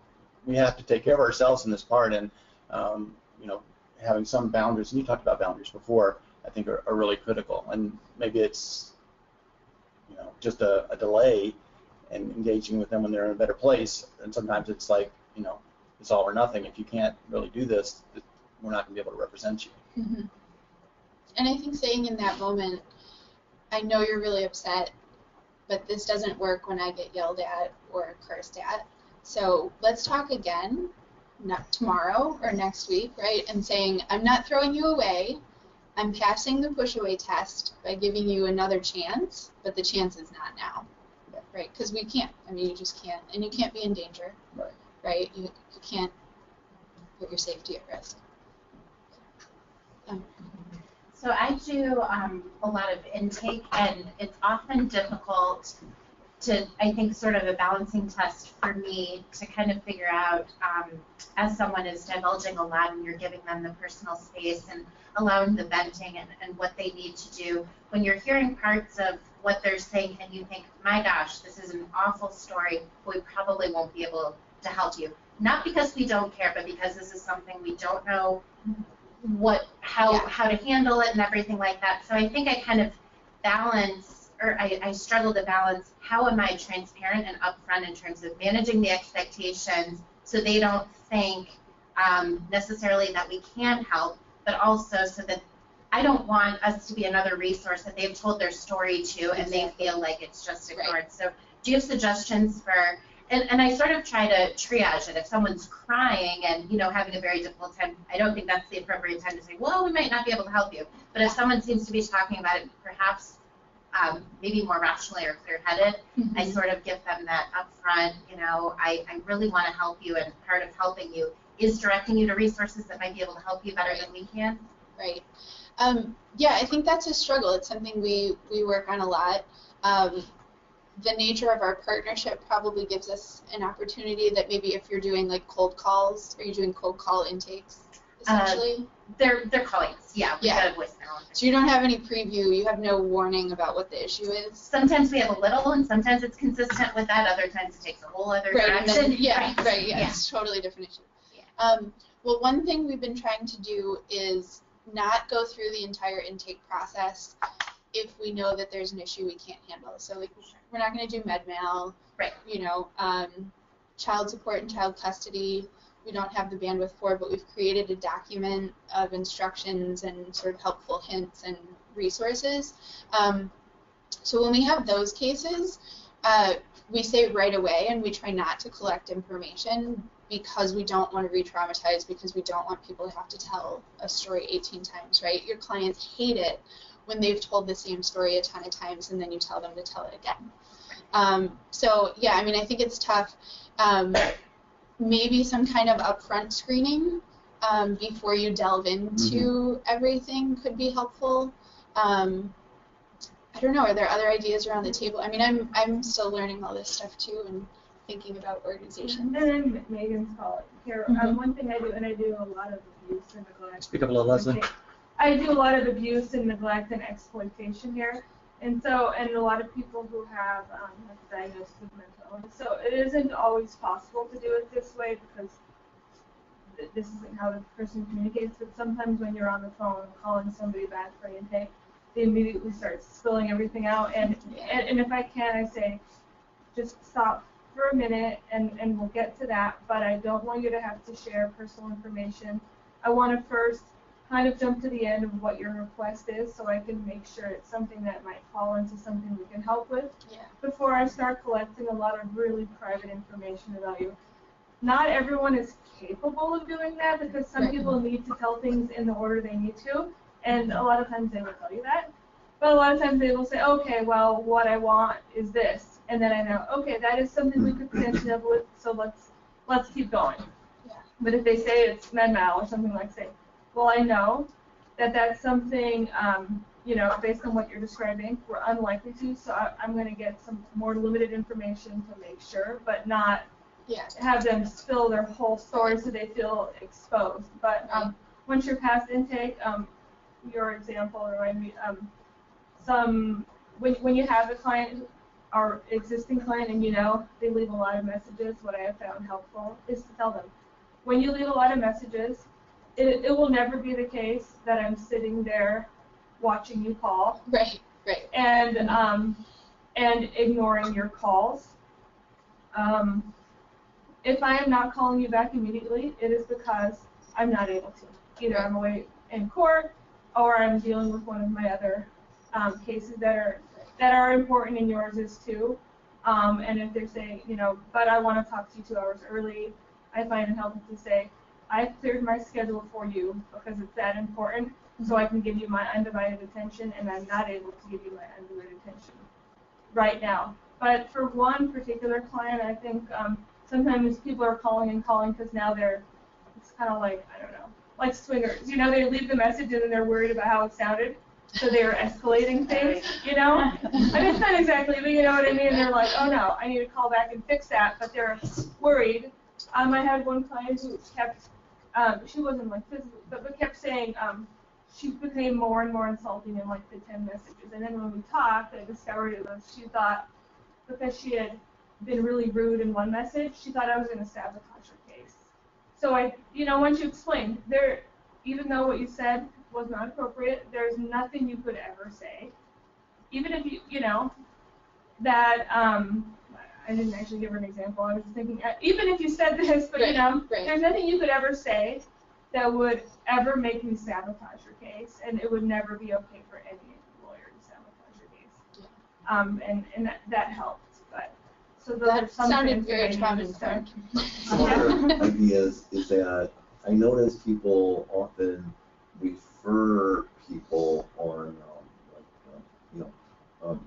we have to take care of ourselves in this part, and um, you know, having some boundaries. And you talked about boundaries before. I think are, are really critical, and maybe it's, you know, just a, a delay in engaging with them when they're in a better place. And sometimes it's like, you know, it's all or nothing. If you can't really do this, we're not going to be able to represent you. hmm And I think saying in that moment, I know you're really upset, but this doesn't work when I get yelled at or cursed at. So let's talk again, not tomorrow or next week, right? And saying, I'm not throwing you away. I'm passing the push away test by giving you another chance, but the chance is not now, right? Because we can't. I mean, you just can't. And you can't be in danger, Right. right? You, you can't put your safety at risk. Um, So I do um, a lot of intake, and it's often difficult to, I think, sort of a balancing test for me to kind of figure out um, as someone is divulging a lot and you're giving them the personal space and allowing the venting and, and what they need to do. When you're hearing parts of what they're saying and you think, my gosh, this is an awful story, we probably won't be able to help you. Not because we don't care, but because this is something we don't know what how Yeah. how to handle it and everything like that. So I think I kind of balance or I, I struggle to balance how am I transparent and upfront in terms of managing the expectations so they don't think um, necessarily that we can help, but also so that I don't want us to be another resource that they've told their story to and they feel like it's just Right. ignored. So do you have suggestions for and, and I sort of try to triage it. If someone's crying and you know having a very difficult time, I don't think that's the appropriate time to say, well, we might not be able to help you. But if someone seems to be talking about it, perhaps um, maybe more rationally or clear-headed, I sort of give them that upfront. You know, I, I really want to help you, and part of helping you is directing you to resources that might be able to help you better than we can. Right. Um, yeah, I think that's a struggle. It's something we, we work on a lot. Um, the nature of our partnership probably gives us an opportunity that maybe if you're doing like cold calls, are you doing cold call intakes essentially? They're they're callings. Yeah, we Yeah. voicemail. so you don't have any preview, you have no warning about what the issue is. Sometimes we have a little, and sometimes it's consistent with that. Other times it takes a whole other Right, direction. then, yeah, Right. right, yeah, Yeah. it's totally different issue. Yeah. Um, well, one thing we've been trying to do is not go through the entire intake process if we know that there's an issue we can't handle. So, like, we're not going to do med mal, Right. you know, um, child support and child custody. We don't have the bandwidth for, but we've created a document of instructions and sort of helpful hints and resources. Um, so when we have those cases, uh, we say right away, and we try not to collect information because we don't want to re-traumatize, because we don't want people to have to tell a story 18 times, right? Your clients hate it when they've told the same story a ton of times, and then you tell them to tell it again. Um, so yeah, I mean, I think it's tough. Um, maybe some kind of upfront screening um, before you delve into everything could be helpful. Um, I don't know. Are there other ideas around the table? I mean, I'm I'm still learning all this stuff too and thinking about organization. And then Megan's call here. Mhm. Um, one thing I do, and I do a lot of abuse and neglect. Speak up a little, Leslie. I do a lot of abuse and neglect and exploitation here, and so and a lot of people who have um, diagnosed with mental illness. So it isn't always possible to do it this way because th- this isn't how the person communicates. But sometimes when you're on the phone calling somebody back for intake, they immediately start spilling everything out. And and, and if I can, I say, just stop for a minute, and, and we'll get to that, but I don't want you to have to share personal information. I want to first kind of jump to the end of what your request is, so I can make sure it's something that might fall into something we can help with Yeah. before I start collecting a lot of really private information about you. Not everyone is capable of doing that because some people need to tell things in the order they need to, and a lot of times they will tell you that. But a lot of times they will say, okay, well, what I want is this, and then I know, okay, that is something we could potentially help with, so let's let's keep going. Yeah. But if they say it's MedMal or something like say, well, I know that that's something, um, you know, based on what you're describing, we're unlikely to, so I, I'm going to get some more limited information to make sure, but not Yeah. have them spill their whole story so they feel exposed. But um, once you're past intake, um, your example reminded me, um, some when when you have a client or existing client and you know they leave a lot of messages, what I have found helpful is to tell them when you leave a lot of messages, it, it will never be the case that I'm sitting there watching you call Right. Right. and um, and ignoring your calls. Um, if I am not calling you back immediately, it is because I'm not able to. Either I'm away in court, or I'm dealing with one of my other um, cases that are that are important, and yours is too. Um, and if they're saying, you know, but I want to talk to you two hours early, I find it helpful to say, I've cleared my schedule for you because it's that important, so I can give you my undivided attention, and I'm not able to give you my undivided attention right now. But for one particular client, I think um, sometimes people are calling and calling because now they're, it's kind of like, I don't know, like swingers. You know, they leave the message and then they're worried about how it sounded, so they are escalating things, you know? I mean, it's not exactly, but you know what I mean? They're like, oh no, I need to call back and fix that, but they're worried. Um, I had one client who kept, um, she wasn't like physically, but, but kept saying, um, she became more and more insulting in like the 10 messages. And then when we talked, I discovered it was she thought because she had been really rude in one message, she thought I was going to sabotage her case. So I, you know, once you explain, there, even though what you said was not appropriate, there's nothing you could ever say, even if you, you know, that, um, I didn't actually give her an example. I was thinking, uh, even if you said this, but you know, right. there's nothing you could ever say that would ever make me sabotage your case, and it would never be okay for any lawyer to sabotage your case. Um, and and that, that helped, but so those are That some sounded very that I needed to other ideas is that I notice people often refer people on, um, like, um, you know,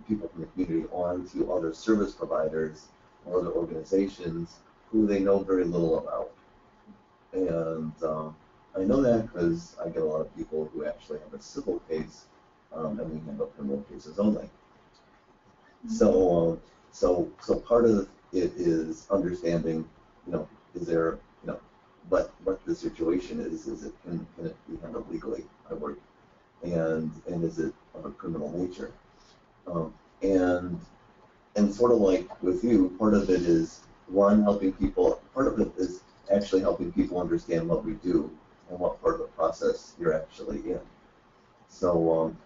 people from the community on to other service providers or other organizations who they know very little about. And um, I know that because I get a lot of people who actually have a civil case, um, and we handle criminal cases only. So, um, so, so part of it is understanding, you know, is there, you know, what, what the situation is, is it, can, can it be handled legally, I work, and, and is it of a criminal nature? Um, and, and sort of like with you, part of it is, one, helping people, part of it is actually helping people understand what we do and what part of the process you're actually in. So, um,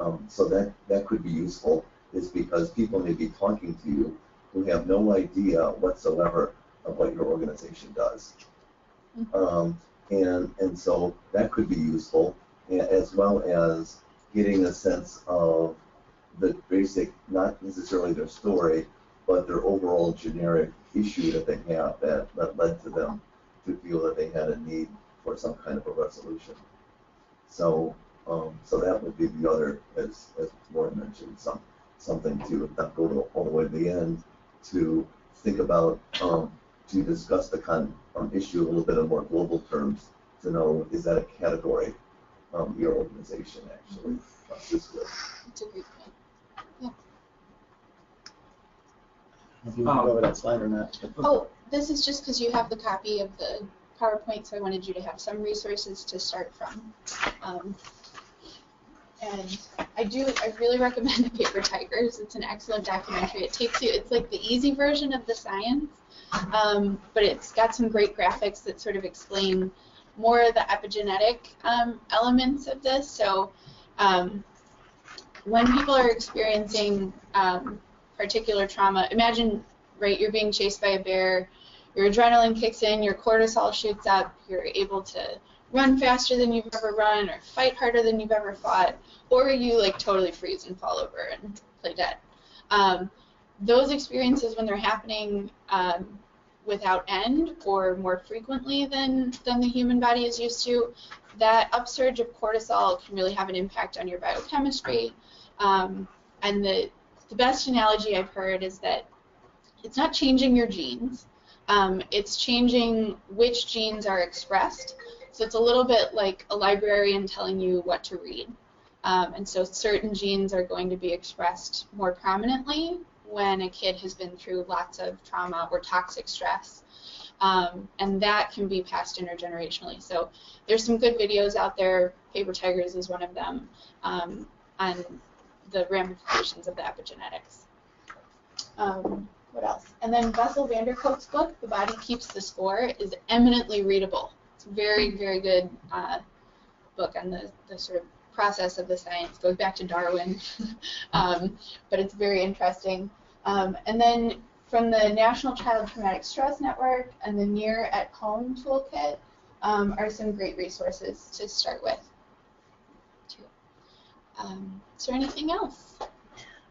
um, so that, that could be useful, is because people may be talking to you who have no idea whatsoever of what your organization does. Um, and, and so that could be useful, as well as getting a sense of the basic, not necessarily their story, but their overall generic issue that they have that, that led to them to feel that they had a need for some kind of a resolution. So, um, so that would be the other, as, as Lauren mentioned, some, something to not go to, all the way to the end, to think about, um, to discuss the con, um, issue a little bit in more global terms, to know, is that a category, um, your organization actually assists with? That's a great point. If you want to go over that slide or not. Oh, this is just because you have the copy of the PowerPoint, so I wanted you to have some resources to start from. Um, and I do, I really recommend the Paper Tigers. It's an excellent documentary. It takes you, it's like the easy version of the science, um, but it's got some great graphics that sort of explain more of the epigenetic um, elements of this. So um, when people are experiencing um, particular trauma, imagine right? You're being chased by a bear, your adrenaline kicks in, your cortisol shoots up, you're able to run faster than you've ever run or fight harder than you've ever fought, or you like totally freeze and fall over and play dead. Um, those experiences, when they're happening um, without end or more frequently than, than the human body is used to, that upsurge of cortisol can really have an impact on your biochemistry. Um, and the, the best analogy I've heard is that it's not changing your genes, um, it's changing which genes are expressed. So it's a little bit like a librarian telling you what to read. Um, and so certain genes are going to be expressed more prominently when a kid has been through lots of trauma or toxic stress. Um, and that can be passed intergenerationally. So there's some good videos out there. Paper Tigers is one of them um, on the ramifications of the epigenetics. Um, what else? And then Bessel van der Kolk's book, The Body Keeps the Score, is eminently readable. It's a very, very good uh, book on the, the sort of process of the science. Goes back to Darwin, um, but it's very interesting. Um, and then from the National Child Traumatic Stress Network and the Near at Home Toolkit um, are some great resources to start with. Um, is there anything else?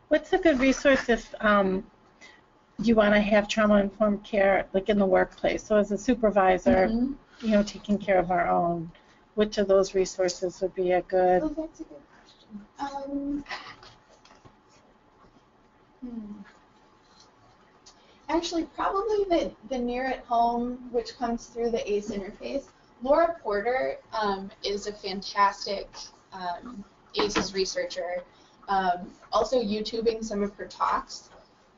What's a good resource if um, you want to have trauma-informed care, like in the workplace? So as a supervisor, Mhm. you know, taking care of our own, which of those resources would be a good? Oh, that's a good question. Um, hmm. Actually, probably the, the near at home, which comes through the ACE interface. Laura Porter um, is a fantastic um, ACEs researcher. Um, also, YouTubing some of her talks.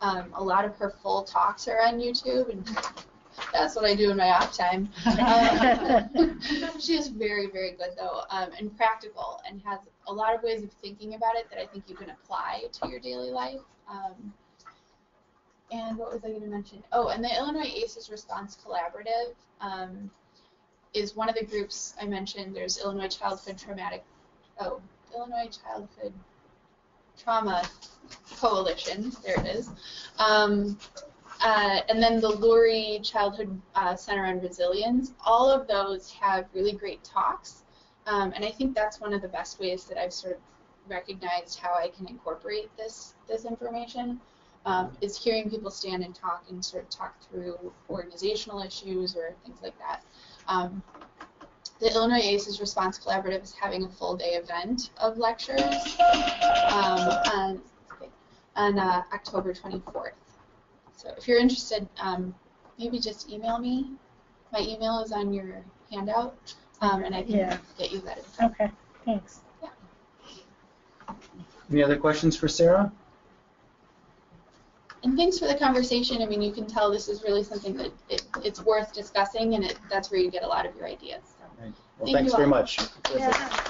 Um, a lot of her full talks are on YouTube, and that's what I do in my off time. Um, she is very, very good though, um, and practical, and has a lot of ways of thinking about it that I think you can apply to your daily life. Um, and what was I going to mention? Oh, and the Illinois ACEs Response Collaborative um, is one of the groups I mentioned. There's Illinois Childhood Traumatic, oh, Illinois Childhood Trauma Coalition. There it is. Um, uh, and then the Lurie Childhood uh, Center on Resilience. All of those have really great talks, um, and I think that's one of the best ways that I've sort of recognized how I can incorporate this this information. Um, is hearing people stand and talk and sort of talk through organizational issues or things like that. Um, the Illinois ACEs Response Collaborative is having a full day event of lectures um, on, on uh, October 24th. So if you're interested, um, maybe just email me. My email is on your handout, um, and I can Yeah. get you that info. Okay, thanks. Yeah. Any other questions for Sarah? And thanks for the conversation. I mean, you can tell this is really something that it, it's worth discussing, and it, that's where you get a lot of your ideas. Well, Thank thanks very much. Yeah.